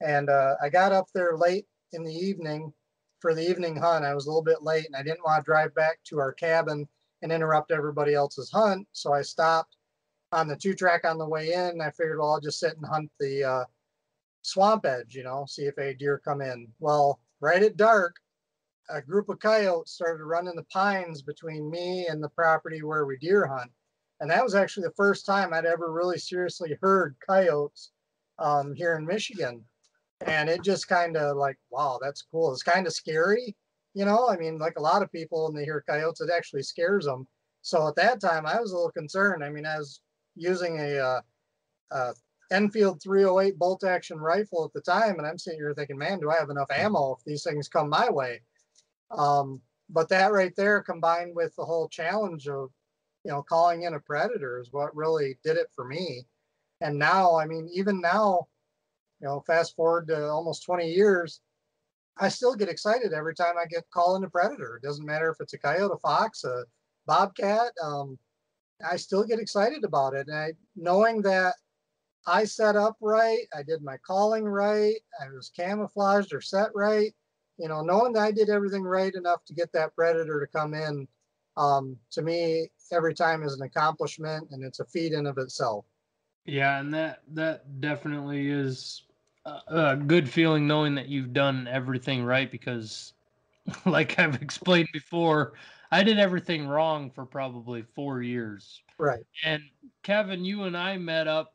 and uh, I got up there late in the evening for the evening hunt. I was a little bit late, and I didn't want to drive back to our cabin and interrupt everybody else's hunt. So I stopped on the two track on the way in. I figured, well, I'll just sit and hunt the uh, swamp edge, you know, see if a deer come in. Well, right at dark, a group of coyotes started running the pines between me and the property where we deer hunt and that was actually the first time I'd ever really seriously heard coyotes um, here in Michigan. And it just kind of like, wow, that's cool. It's kind of scary, you know. I mean, like a lot of people when they hear coyotes, it actually scares them. So at that time, I was a little concerned. I mean, I was using a, uh, a Enfield 308 bolt action rifle at the time, and I'm sitting here thinking, man, do I have enough ammo if these things come my way? Um, but that right there, combined with the whole challenge of you know, calling in a predator is what really did it for me. And now, I mean, even now, you know, fast forward to almost 20 years, I still get excited every time I get calling a predator. It doesn't matter if it's a coyote, a fox, a bobcat. Um, I still get excited about it. And I, knowing that I set up right, I did my calling right, I was camouflaged or set right, you know, knowing that I did everything right enough to get that predator to come in, um, to me, every time is an accomplishment and it's a feat in of itself. Yeah, and that that definitely is a, good feeling knowing that you've done everything right because like I've explained before, I did everything wrong for probably 4 years. Right. And Kevin, you and I met up.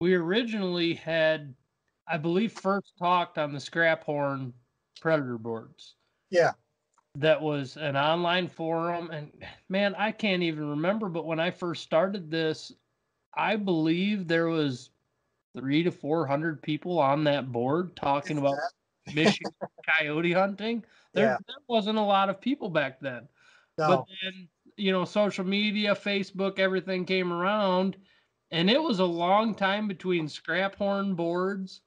We originally had I believe first talked on the scrap horn predator boards. Yeah. That was an online forum and man, I can't even remember but when I first started this, I believe there was 3 to 400 people on that board talking about Michigan coyote hunting. There, Yeah. there wasn't a lot of people back then. But then, you know, social media, Facebook, everything came around, and it was a long time between scrap horn boards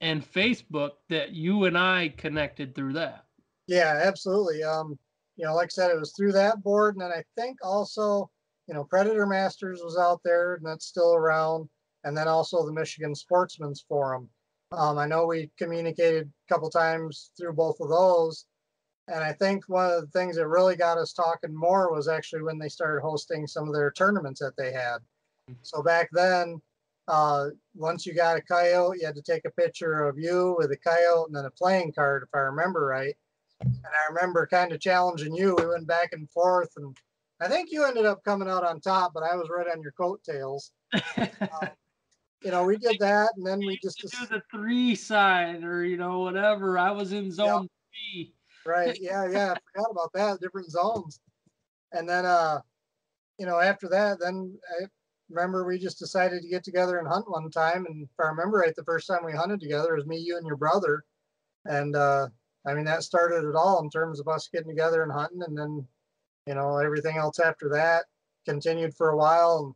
and Facebook that you and I connected through that. yeah, absolutely. Um, you know, like I said, it was through that board, and then I think also, you know, Predator Masters was out there, and that's still around, and then also the Michigan Sportsman's Forum. Um, I know we communicated a couple times through both of those, and I think one of the things that really got us talking more was actually when they started hosting some of their tournaments that they had. So back then, uh, once you got a coyote, you had to take a picture of you with a coyote and then a playing card, if I remember right. And I remember kind of challenging you. We went back and forth and I think you ended up coming out on top, but I was right on your coattails. You know, we did that, and then we just do the three side or you know whatever. I was in zone three. right, yeah, yeah. I forgot about that. Different zones, and then uh, you know, after that, then I remember we just decided to get together and hunt one time. And if I remember right, the first time we hunted together was me, you, and your brother, and uh, I mean that started it all in terms of us getting together and hunting, and then you know everything else after that continued for a while and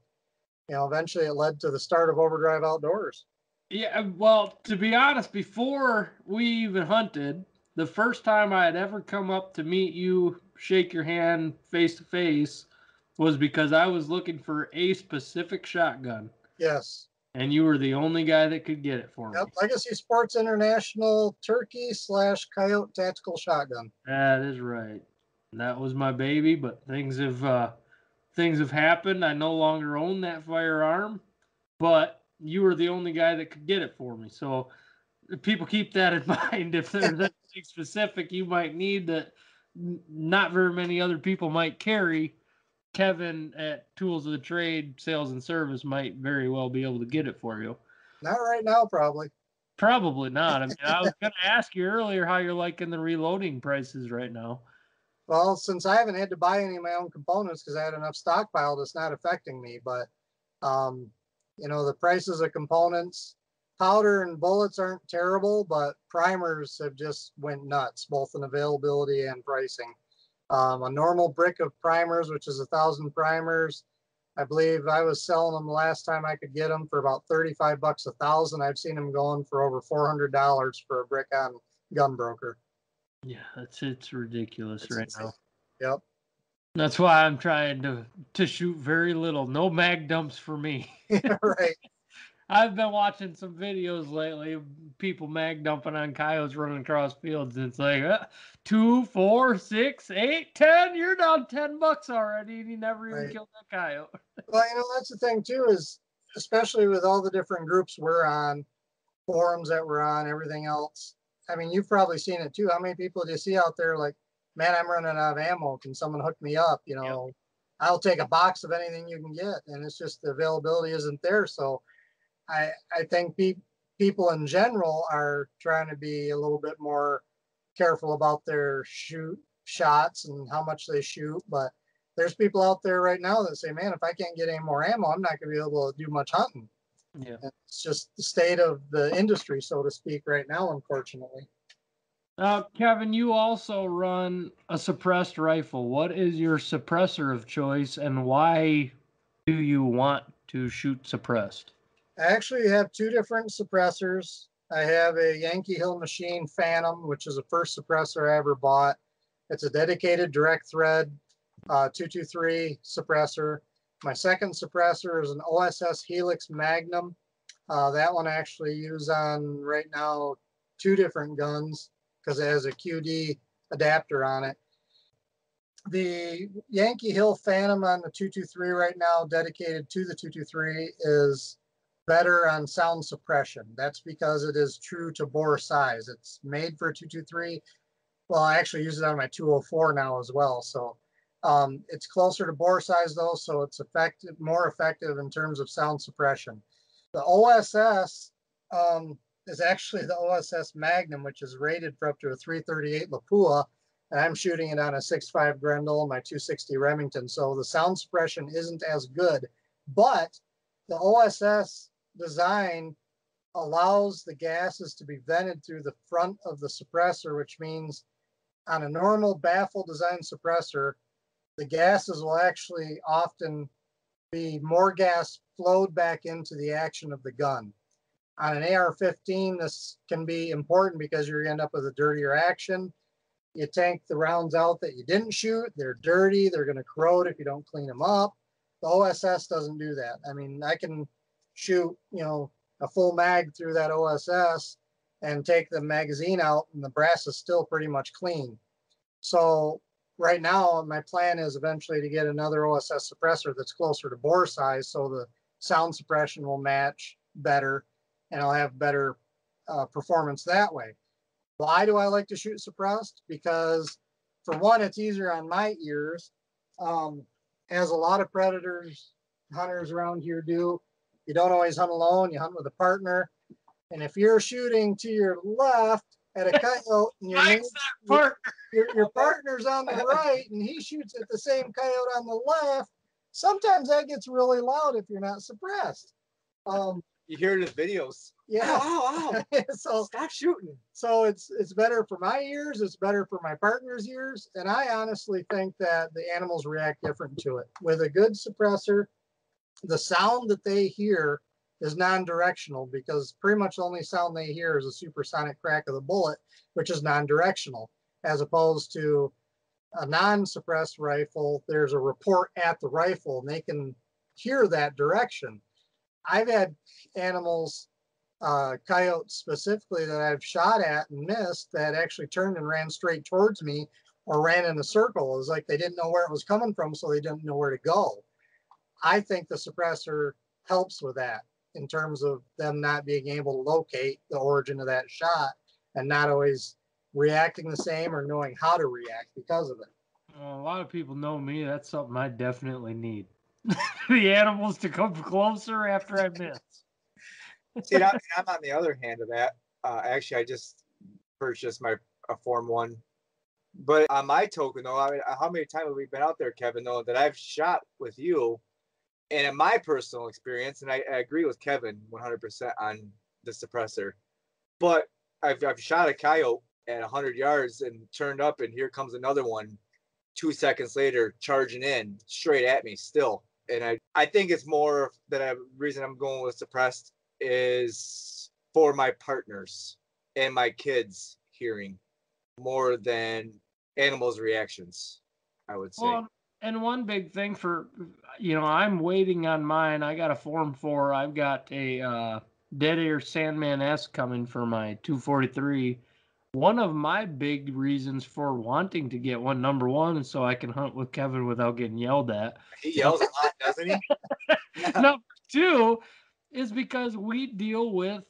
you know eventually it led to the start of overdrive outdoors Yeah, well, to be honest, before we even hunted, the first time I had ever come up to meet you, shake your hand face to face, was because I was looking for a specific shotgun, yes and you were the only guy that could get it for me. yep legacy sports international turkey slash coyote tactical shotgun That is right. That was my baby, but things have uh, things have happened. I no longer own that firearm, but you were the only guy that could get it for me. So people keep that in mind. If there's anything specific you might need that not very many other people might carry, Kevin at Tools of the Trade Sales and Service might very well be able to get it for you. not right now probably Probably not. I mean, I was going to ask you earlier how you're liking the reloading prices right now. Well since i haven't had to buy any of my own components because i had enough stockpiled it's not affecting me but um you know the prices of components powder and bullets aren't terrible but primers have just went nuts both in availability and pricing. Um, a normal brick of primers which is a thousand primers i believe i was selling them the last time i could get them for about 35 bucks a thousand. I've seen them going for over 400 dollars for a brick on gunbroker Yeah, that's it's ridiculous It's right insane. now. yep That's why I'm trying to to shoot very little. No mag dumps for me. right I've been watching some videos lately of people mag dumping on coyotes running across fields. And it's like uh, two, four, six, eight, ten. You're down ten bucks already, and you never even Right. killed that coyote. Well, you know, that's the thing too, is especially with all the different groups we're on, forums that we're on, everything else. I mean, you've probably seen it too. How many people do you see out there like, man, I'm running out of ammo. Can someone hook me up? You know, I'll take a box of anything you can get. And it's just the availability isn't there. So I I think pe- people in general are trying to be a little bit more careful about their shoot shots and how much they shoot. But there's people out there right now that say, man, if I can't get any more ammo, I'm not going to be able to do much hunting. Yeah. It's just the state of the industry, so to speak, right now, unfortunately. Uh, Kevin, you also run a suppressed rifle. What is your suppressor of choice, and why do you want to shoot suppressed? I actually have two different suppressors. I have a Yankee Hill Machine Phantom, which is the first suppressor I ever bought. It's a dedicated direct thread uh, 223 suppressor. My second suppressor is an OSS Helix Magnum. Uh, that one I actually use on right now two different guns because it has a QD adapter on it. The Yankee Hill Phantom on the 223 right now, dedicated to the 223, is better on sound suppression. That's because it is true to bore size. It's made for 223. Well, I actually use it on my 204 now as well. So um, it's closer to bore size though, so it's effective, more effective in terms of sound suppression. The OSS um, is actually the OSS Magnum, which is rated for up to a 338 Lapua, and I'm shooting it on a 6.5 Grendel, my 260 Remington. So the sound suppression isn't as good, but the OSS design allows the gases to be vented through the front of the suppressor, which means on a normal baffle design suppressor, the gases will actually often be more gas flowed back into the action of the gun. On an AR-15, this can be important because gonna end up with a dirtier action. You tank the rounds out that you didn't shoot. They're dirty. They're gonna corrode if you don't clean them up. The OSS doesn't do that. I mean, I can shoot, you know, a full mag through that OSS and take the magazine out and the brass is still pretty much clean. So right now, my plan is eventually to get another OSS suppressor that's closer to bore size so the sound suppression will match better and I'll have better uh, performance that way. Why do I like to shoot suppressed? Because for one, it's easier on my ears. Um, as a lot of predators, hunters around here do, you don't always hunt alone. You hunt with a partner. And if you're shooting to your left at a coyote and your, Mike's neighbor- that part. your, your partner's on the right and he shoots at the same coyote on the left, sometimes that gets really loud if you're not suppressed. Um, You hear the videos. yeah. Ow, ow, so stop shooting. so it's it's better for my ears it's better for my partner's ears and i honestly think that the animals react different to it with a good suppressor the sound that they hear is non-directional because pretty much the only sound they hear is a supersonic crack of the bullet which is non-directional as opposed to a non-suppressed rifle there's a report at the rifle and they can hear that direction i've had animals uh, coyotes specifically that I've shot at and missed that actually turned and ran straight towards me or ran in a circle. It was like they didn't know where it was coming from, so they didn't know where to go. I think the suppressor helps with that in terms of them not being able to locate the origin of that shot and not always reacting the same or knowing how to react because of it. Well, a lot of people know me. That's something I definitely need. the animals to come closer after I miss. See, I'm, I'm on the other hand of that. Uh, actually, I just purchased my a Form One, but on my token though, I mean, how many times have we been out there, Kevin? Though that I've shot with you, and in my personal experience, and I, I agree with Kevin 100% on the suppressor, but I've I've shot a coyote at 100 yards and turned up, and here comes another one, two seconds later, charging in straight at me still. And I, I think it's more that I reason I'm going with suppressed is for my partners and my kids hearing more than animals' reactions. I would say. Well, and one big thing for, you know, I'm waiting on mine. I got a Form 4. I've got a uh, Dead Air Sandman S coming for my 243. One of my big reasons for wanting to get one, number one, is so I can hunt with Kevin without getting yelled at. he yells a lot, doesn't he? Number two is because we deal with,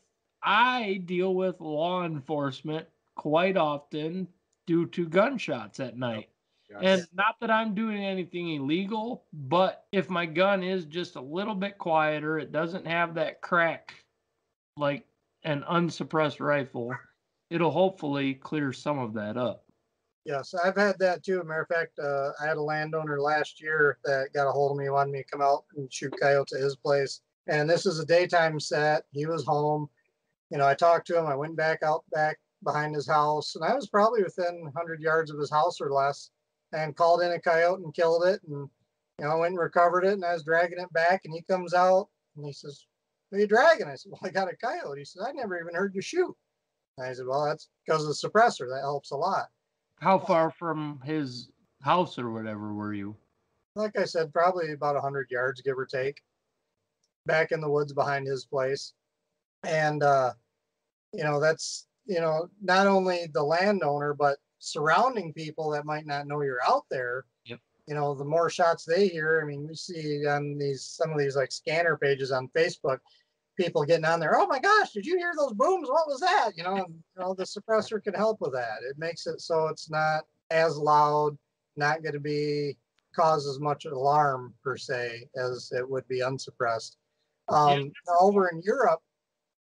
I deal with law enforcement quite often due to gunshots at night. And not that I'm doing anything illegal, but if my gun is just a little bit quieter, it doesn't have that crack like an unsuppressed rifle, it'll hopefully clear some of that up. Yes, I've had that too. Matter of fact, uh, I had a landowner last year that got a hold of me, wanted me to come out and shoot coyotes at his place. And this is a daytime set. He was home. You know, I talked to him. I went back out back behind his house, and I was probably within 100 yards of his house or less, and called in a coyote and killed it. And you know, I went and recovered it, and I was dragging it back, and he comes out and he says, "What are you dragging?" I said, "Well, I got a coyote." He said, "I never even heard you shoot." And I said, "Well, that's because of the suppressor. That helps a lot." How far from his house or whatever were you? like I said, probably about 100 yards, give or take, back in the woods behind his place. And, uh, you know, that's, you know, not only the landowner, but surrounding people that might not know you're out there. Yep. You know, the more shots they hear, I mean, we see on these, some of these like scanner pages on Facebook, people getting on there, oh my gosh, did you hear those booms? What was that? You know, and, you know, the suppressor can help with that. It makes it so it's not as loud, not going to be cause as much alarm per se as it would be unsuppressed. Um, now over in Europe,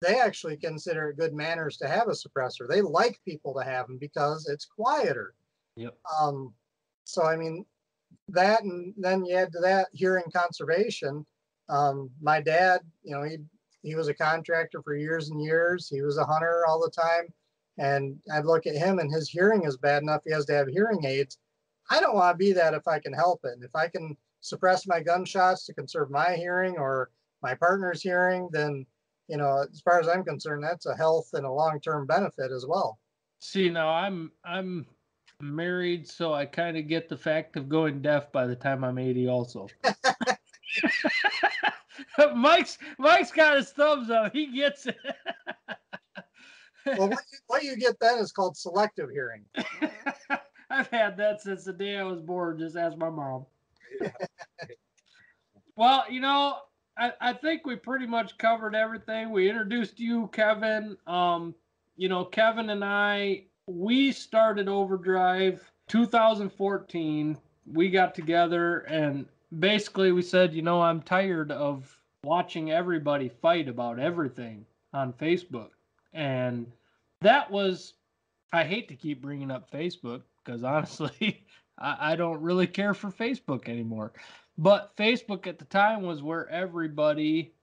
they actually consider it good manners to have a suppressor. They like people to have them because it's quieter. Yep. Um, so I mean, that and then you add to that hearing conservation. Um, my dad, you know, he he was a contractor for years and years. He was a hunter all the time, and I'd look at him and his hearing is bad enough. He has to have hearing aids. I don't want to be that if I can help it. And if I can suppress my gunshots to conserve my hearing or my partner's hearing, then you know, as far as I'm concerned, that's a health and a long-term benefit as well. See, now I'm I'm married, so I kind of get the fact of going deaf by the time I'm 80 also. Mike's Mike's got his thumbs up. He gets it. Well, what you, what you get then is called selective hearing. I've had that since the day I was born. Just ask my mom. well, you know, I, I think we pretty much covered everything. We introduced you, Kevin. Um, you know, Kevin and I, we started Overdrive 2014. We got together and basically we said, you know, I'm tired of watching everybody fight about everything on Facebook. And that was, I hate to keep bringing up Facebook because honestly, I, I don't really care for Facebook anymore. But Facebook at the time was where everybody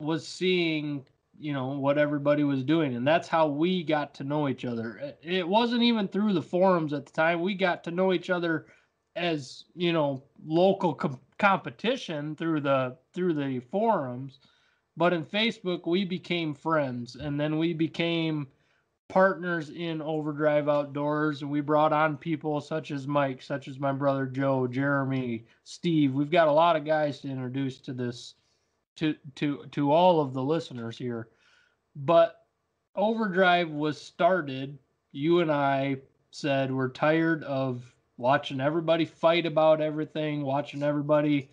was seeing, you know, what everybody was doing. And that's how we got to know each other. It wasn't even through the forums at the time. We got to know each other as, you know, local com- competition through the through the forums. But in Facebook, we became friends and then we became partners in Overdrive Outdoors, and we brought on people such as Mike, such as my brother Joe, Jeremy, Steve. We've got a lot of guys to introduce to this, to to to all of the listeners here. But Overdrive was started. You and I said we're tired of watching everybody fight about everything, watching everybody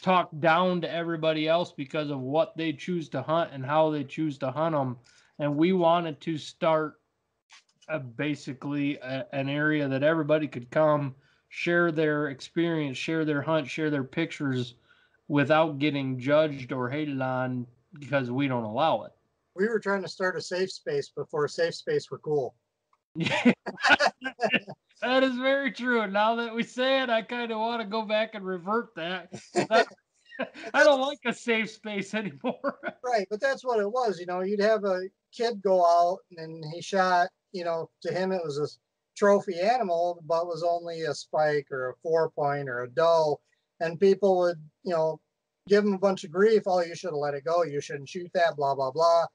talk down to everybody else because of what they choose to hunt and how they choose to hunt them and we wanted to start a, basically a, an area that everybody could come share their experience share their hunt share their pictures without getting judged or hated on because we don't allow it. We were trying to start a safe space before safe space were cool. that is very true. Now that we say it i kind of want to go back and revert that. That- i don't like a safe space anymore Right, but that's what it was. You know, you'd have a kid go out and he shot. You know, to him it was a trophy animal, but was only a spike or a four point or a doe, and people would, you know, give him a bunch of grief. Oh, you should have let it go. You shouldn't shoot that. Blah blah blah.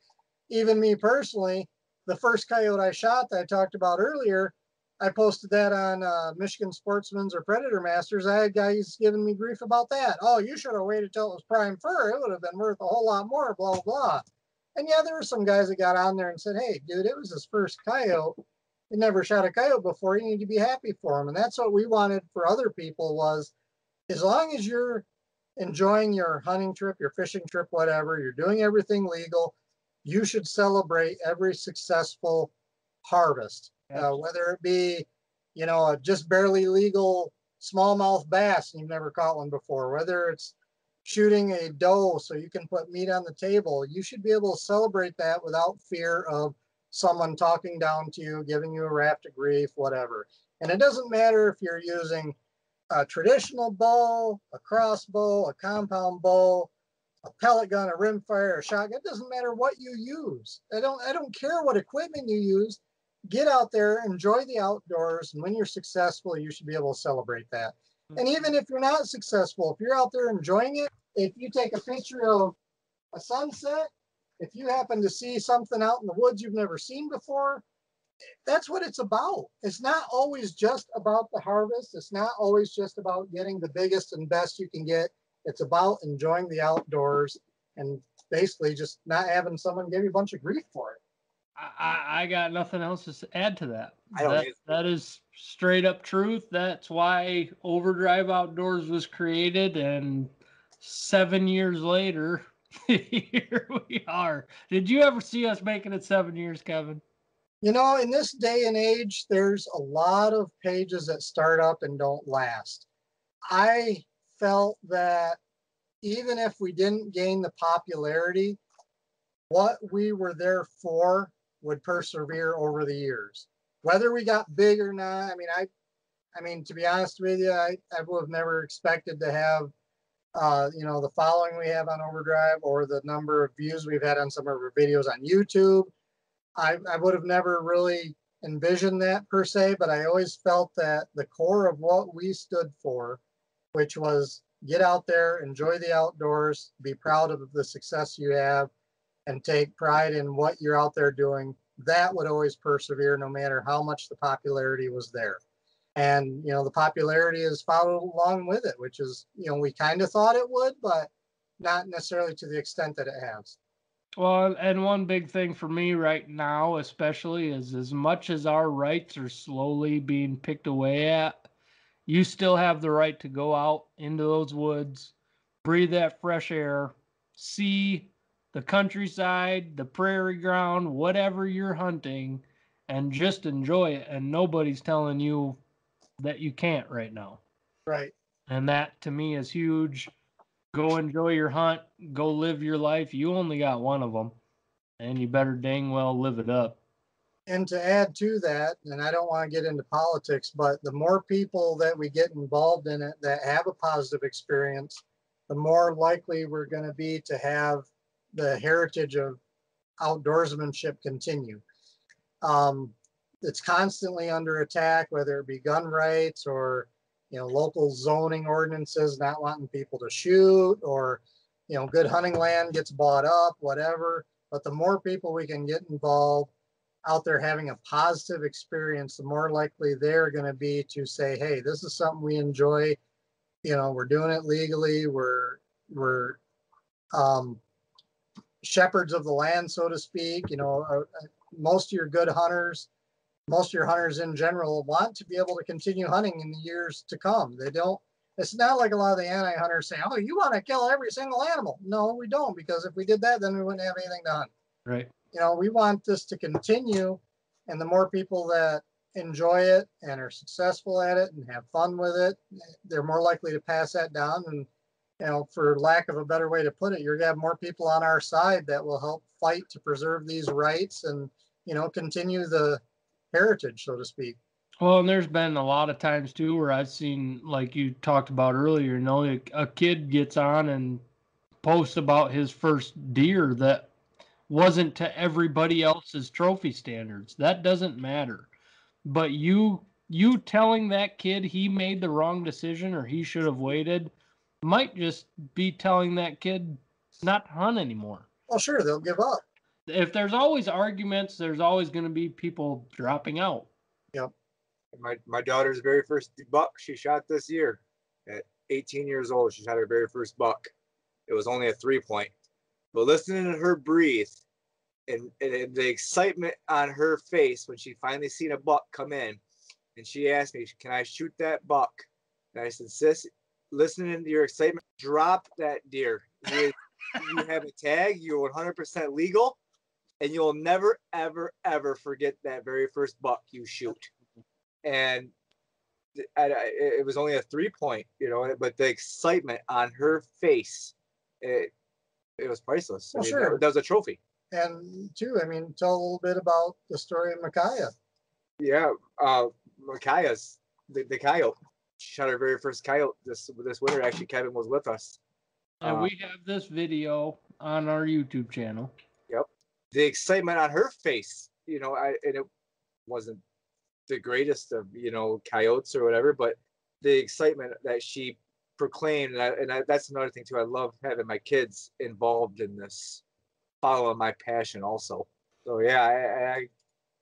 Even me personally, the first coyote I shot that I talked about earlier, I posted that on uh, Michigan Sportsman's or Predator Masters. I had guys giving me grief about that. Oh, you should have waited till it was prime fur. It would have been worth a whole lot more. Blah blah. And yeah, there were some guys that got on there and said, "Hey, dude, it was his first coyote. He never shot a coyote before. You need to be happy for him." And that's what we wanted for other people was, as long as you're enjoying your hunting trip, your fishing trip, whatever, you're doing everything legal, you should celebrate every successful harvest, uh, whether it be, you know, a just barely legal smallmouth bass and you've never caught one before, whether it's shooting a doe so you can put meat on the table, you should be able to celebrate that without fear of someone talking down to you, giving you a raft of grief, whatever. And it doesn't matter if you're using a traditional bow, a crossbow, a compound bow, a pellet gun, a rimfire, a shotgun. It doesn't matter what you use. I don't I don't care what equipment you use. Get out there, enjoy the outdoors, and when you're successful, you should be able to celebrate that. And mm-hmm. even if you're not successful, if you're out there enjoying it, if you take a picture of a sunset, if you happen to see something out in the woods you've never seen before, that's what it's about. It's not always just about the harvest. It's not always just about getting the biggest and best you can get. It's about enjoying the outdoors and basically just not having someone give you a bunch of grief for it. I, I- got nothing else to add to that. That, that is straight up truth. That's why Overdrive Outdoors was created, and seven years later, here we are. Did you ever see us making it seven years, Kevin? You know, in this day and age, there's a lot of pages that start up and don't last. I felt that even if we didn't gain the popularity, what we were there for would persevere over the years. Whether we got big or not, I mean, I, I mean, to be honest with you, I, I would have never expected to have, uh, you know, the following we have on Overdrive or the number of views we've had on some of our videos on YouTube. I, I would have never really envisioned that per se, but I always felt that the core of what we stood for, which was get out there, enjoy the outdoors, be proud of the success you have, and take pride in what you're out there doing, that would always persevere no matter how much the popularity was there. And, you know, the popularity has followed along with it, which is, you know, we kind of thought it would, but not necessarily to the extent that it has. Well, and one big thing for me right now, especially, is as much as our rights are slowly being picked away at, you still have the right to go out into those woods, breathe that fresh air, see the countryside, the prairie ground, whatever you're hunting, and just enjoy it. And nobody's telling you that you can't right now. Right. And that to me is huge. Go enjoy your hunt, go live your life. You only got one of them, and you better dang well live it up. And to add to that, and I don't want to get into politics, but the more people that we get involved in it that have a positive experience, the more likely we're going to be to have the heritage of outdoorsmanship continue. Um, it's constantly under attack, whether it be gun rights or you know local zoning ordinances not wanting people to shoot, or you know good hunting land gets bought up, whatever. But the more people we can get involved out there having a positive experience, the more likely they're going to be to say, "Hey, this is something we enjoy. You know, we're doing it legally. We're we're um, shepherds of the land, so to speak. You know, uh, most of your good hunters, most of your hunters in general, want to be able to continue hunting in the years to come. They don't. It's not like a lot of the anti-hunters say, "Oh, you want to kill every single animal." No, we don't, because if we did that, then we wouldn't have anything to hunt. Right. You know, we want this to continue, and the more people that enjoy it and are successful at it and have fun with it, they're more likely to pass that down and you know, for lack of a better way to put it, you're gonna have more people on our side that will help fight to preserve these rights and, you know, continue the heritage, so to speak. Well, and there's been a lot of times too where I've seen, like you talked about earlier, you know, a, a kid gets on and posts about his first deer that wasn't to everybody else's trophy standards. That doesn't matter. But you you telling that kid he made the wrong decision or he should have waited might just be telling that kid not to hunt anymore. Well, sure, they'll give up. If there's always arguments, there's always going to be people dropping out. Yep. My my daughter's very first buck she shot this year at 18 years old. She shot her very first buck. It was only a three point, but listening to her breathe and, and the excitement on her face when she finally seen a buck come in, and she asked me, "Can I shoot that buck?" And I said, "Sis, listening to your excitement, drop that deer. You, you have a tag, you're 100% legal, and you'll never, ever, ever forget that very first buck you shoot. And I, I, it was only a three point, you know, but the excitement on her face, it, it was priceless. Well, I mean, sure. that, that was a trophy. And too, I mean, tell a little bit about the story of Micaiah. Yeah, uh, Micaiah's the, the coyote. Shot her very first coyote this this winter. Actually, Kevin was with us. And Uh, we have this video on our YouTube channel. Yep. The excitement on her face, you know, I and it wasn't the greatest of you know coyotes or whatever, but the excitement that she proclaimed, and, I, and I, that's another thing too. I love having my kids involved in this, following my passion also. So yeah, I I,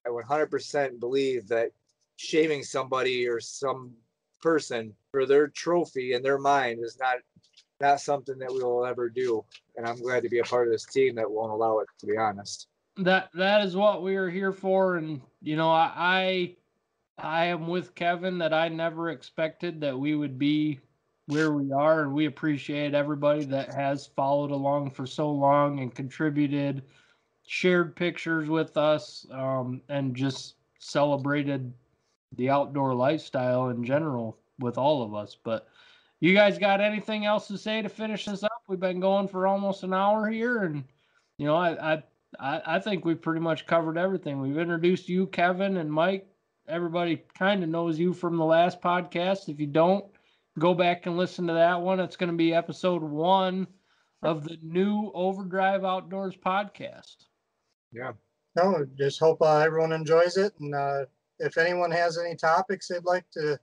I 100% believe that shaming somebody or some person for their trophy in their mind is not not something that we will ever do. And I'm glad to be a part of this team that won't allow it. To be honest. That that is what we are here for, and you know, I I, am with Kevin that I never expected that we would be where we are, and we appreciate everybody that has followed along for so long and contributed, shared pictures with us, um, and just celebrated the outdoor lifestyle in general with all of us. But you guys got anything else to say to finish this up? We've been going for almost an hour here, and you know, I, I I, think we've pretty much covered everything. We've introduced you, Kevin, and Mike. Everybody kind of knows you from the last podcast. If you don't, go back and listen to that one. It's going to be episode one of the new Overdrive Outdoors podcast. Yeah. No, just hope uh, everyone enjoys it. And uh, if anyone has any topics they'd like to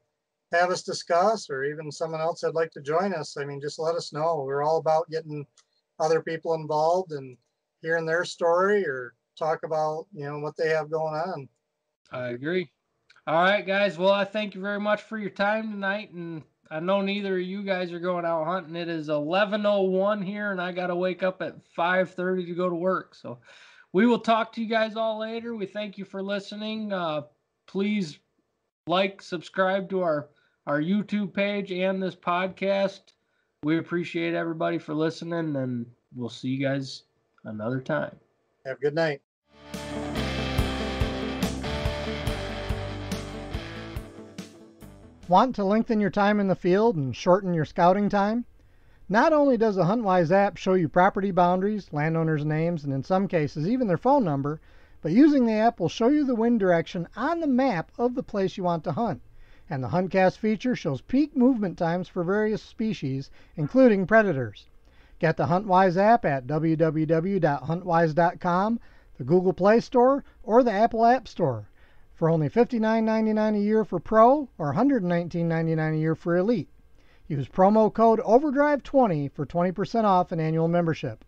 have us discuss, or even someone else that'd like to join us, I mean, just let us know. We're all about getting other people involved and hearing their story or talk about, you know, what they have going on. I agree. All right, guys. Well, I thank you very much for your time tonight. And I know neither of you guys are going out hunting. It is 11:01 here, and I got to wake up at 5:30 to go to work. So we will talk to you guys all later. We thank you for listening. Uh, please like, subscribe to our our YouTube page and this podcast. We appreciate everybody for listening, and we'll see you guys another time. Have a good night. Want to lengthen your time in the field and shorten your scouting time? Not only does the HuntWise app show you property boundaries, landowners' names, and in some cases even their phone number, but using the app will show you the wind direction on the map of the place you want to hunt. And the HuntCast feature shows peak movement times for various species, including predators. Get the HuntWise app at www.huntwise.com, the Google Play Store, or the Apple App Store for only $59.99 a year for Pro or $119.99 a year for Elite. Use promo code OVERDRIVE20 for 20% off an annual membership.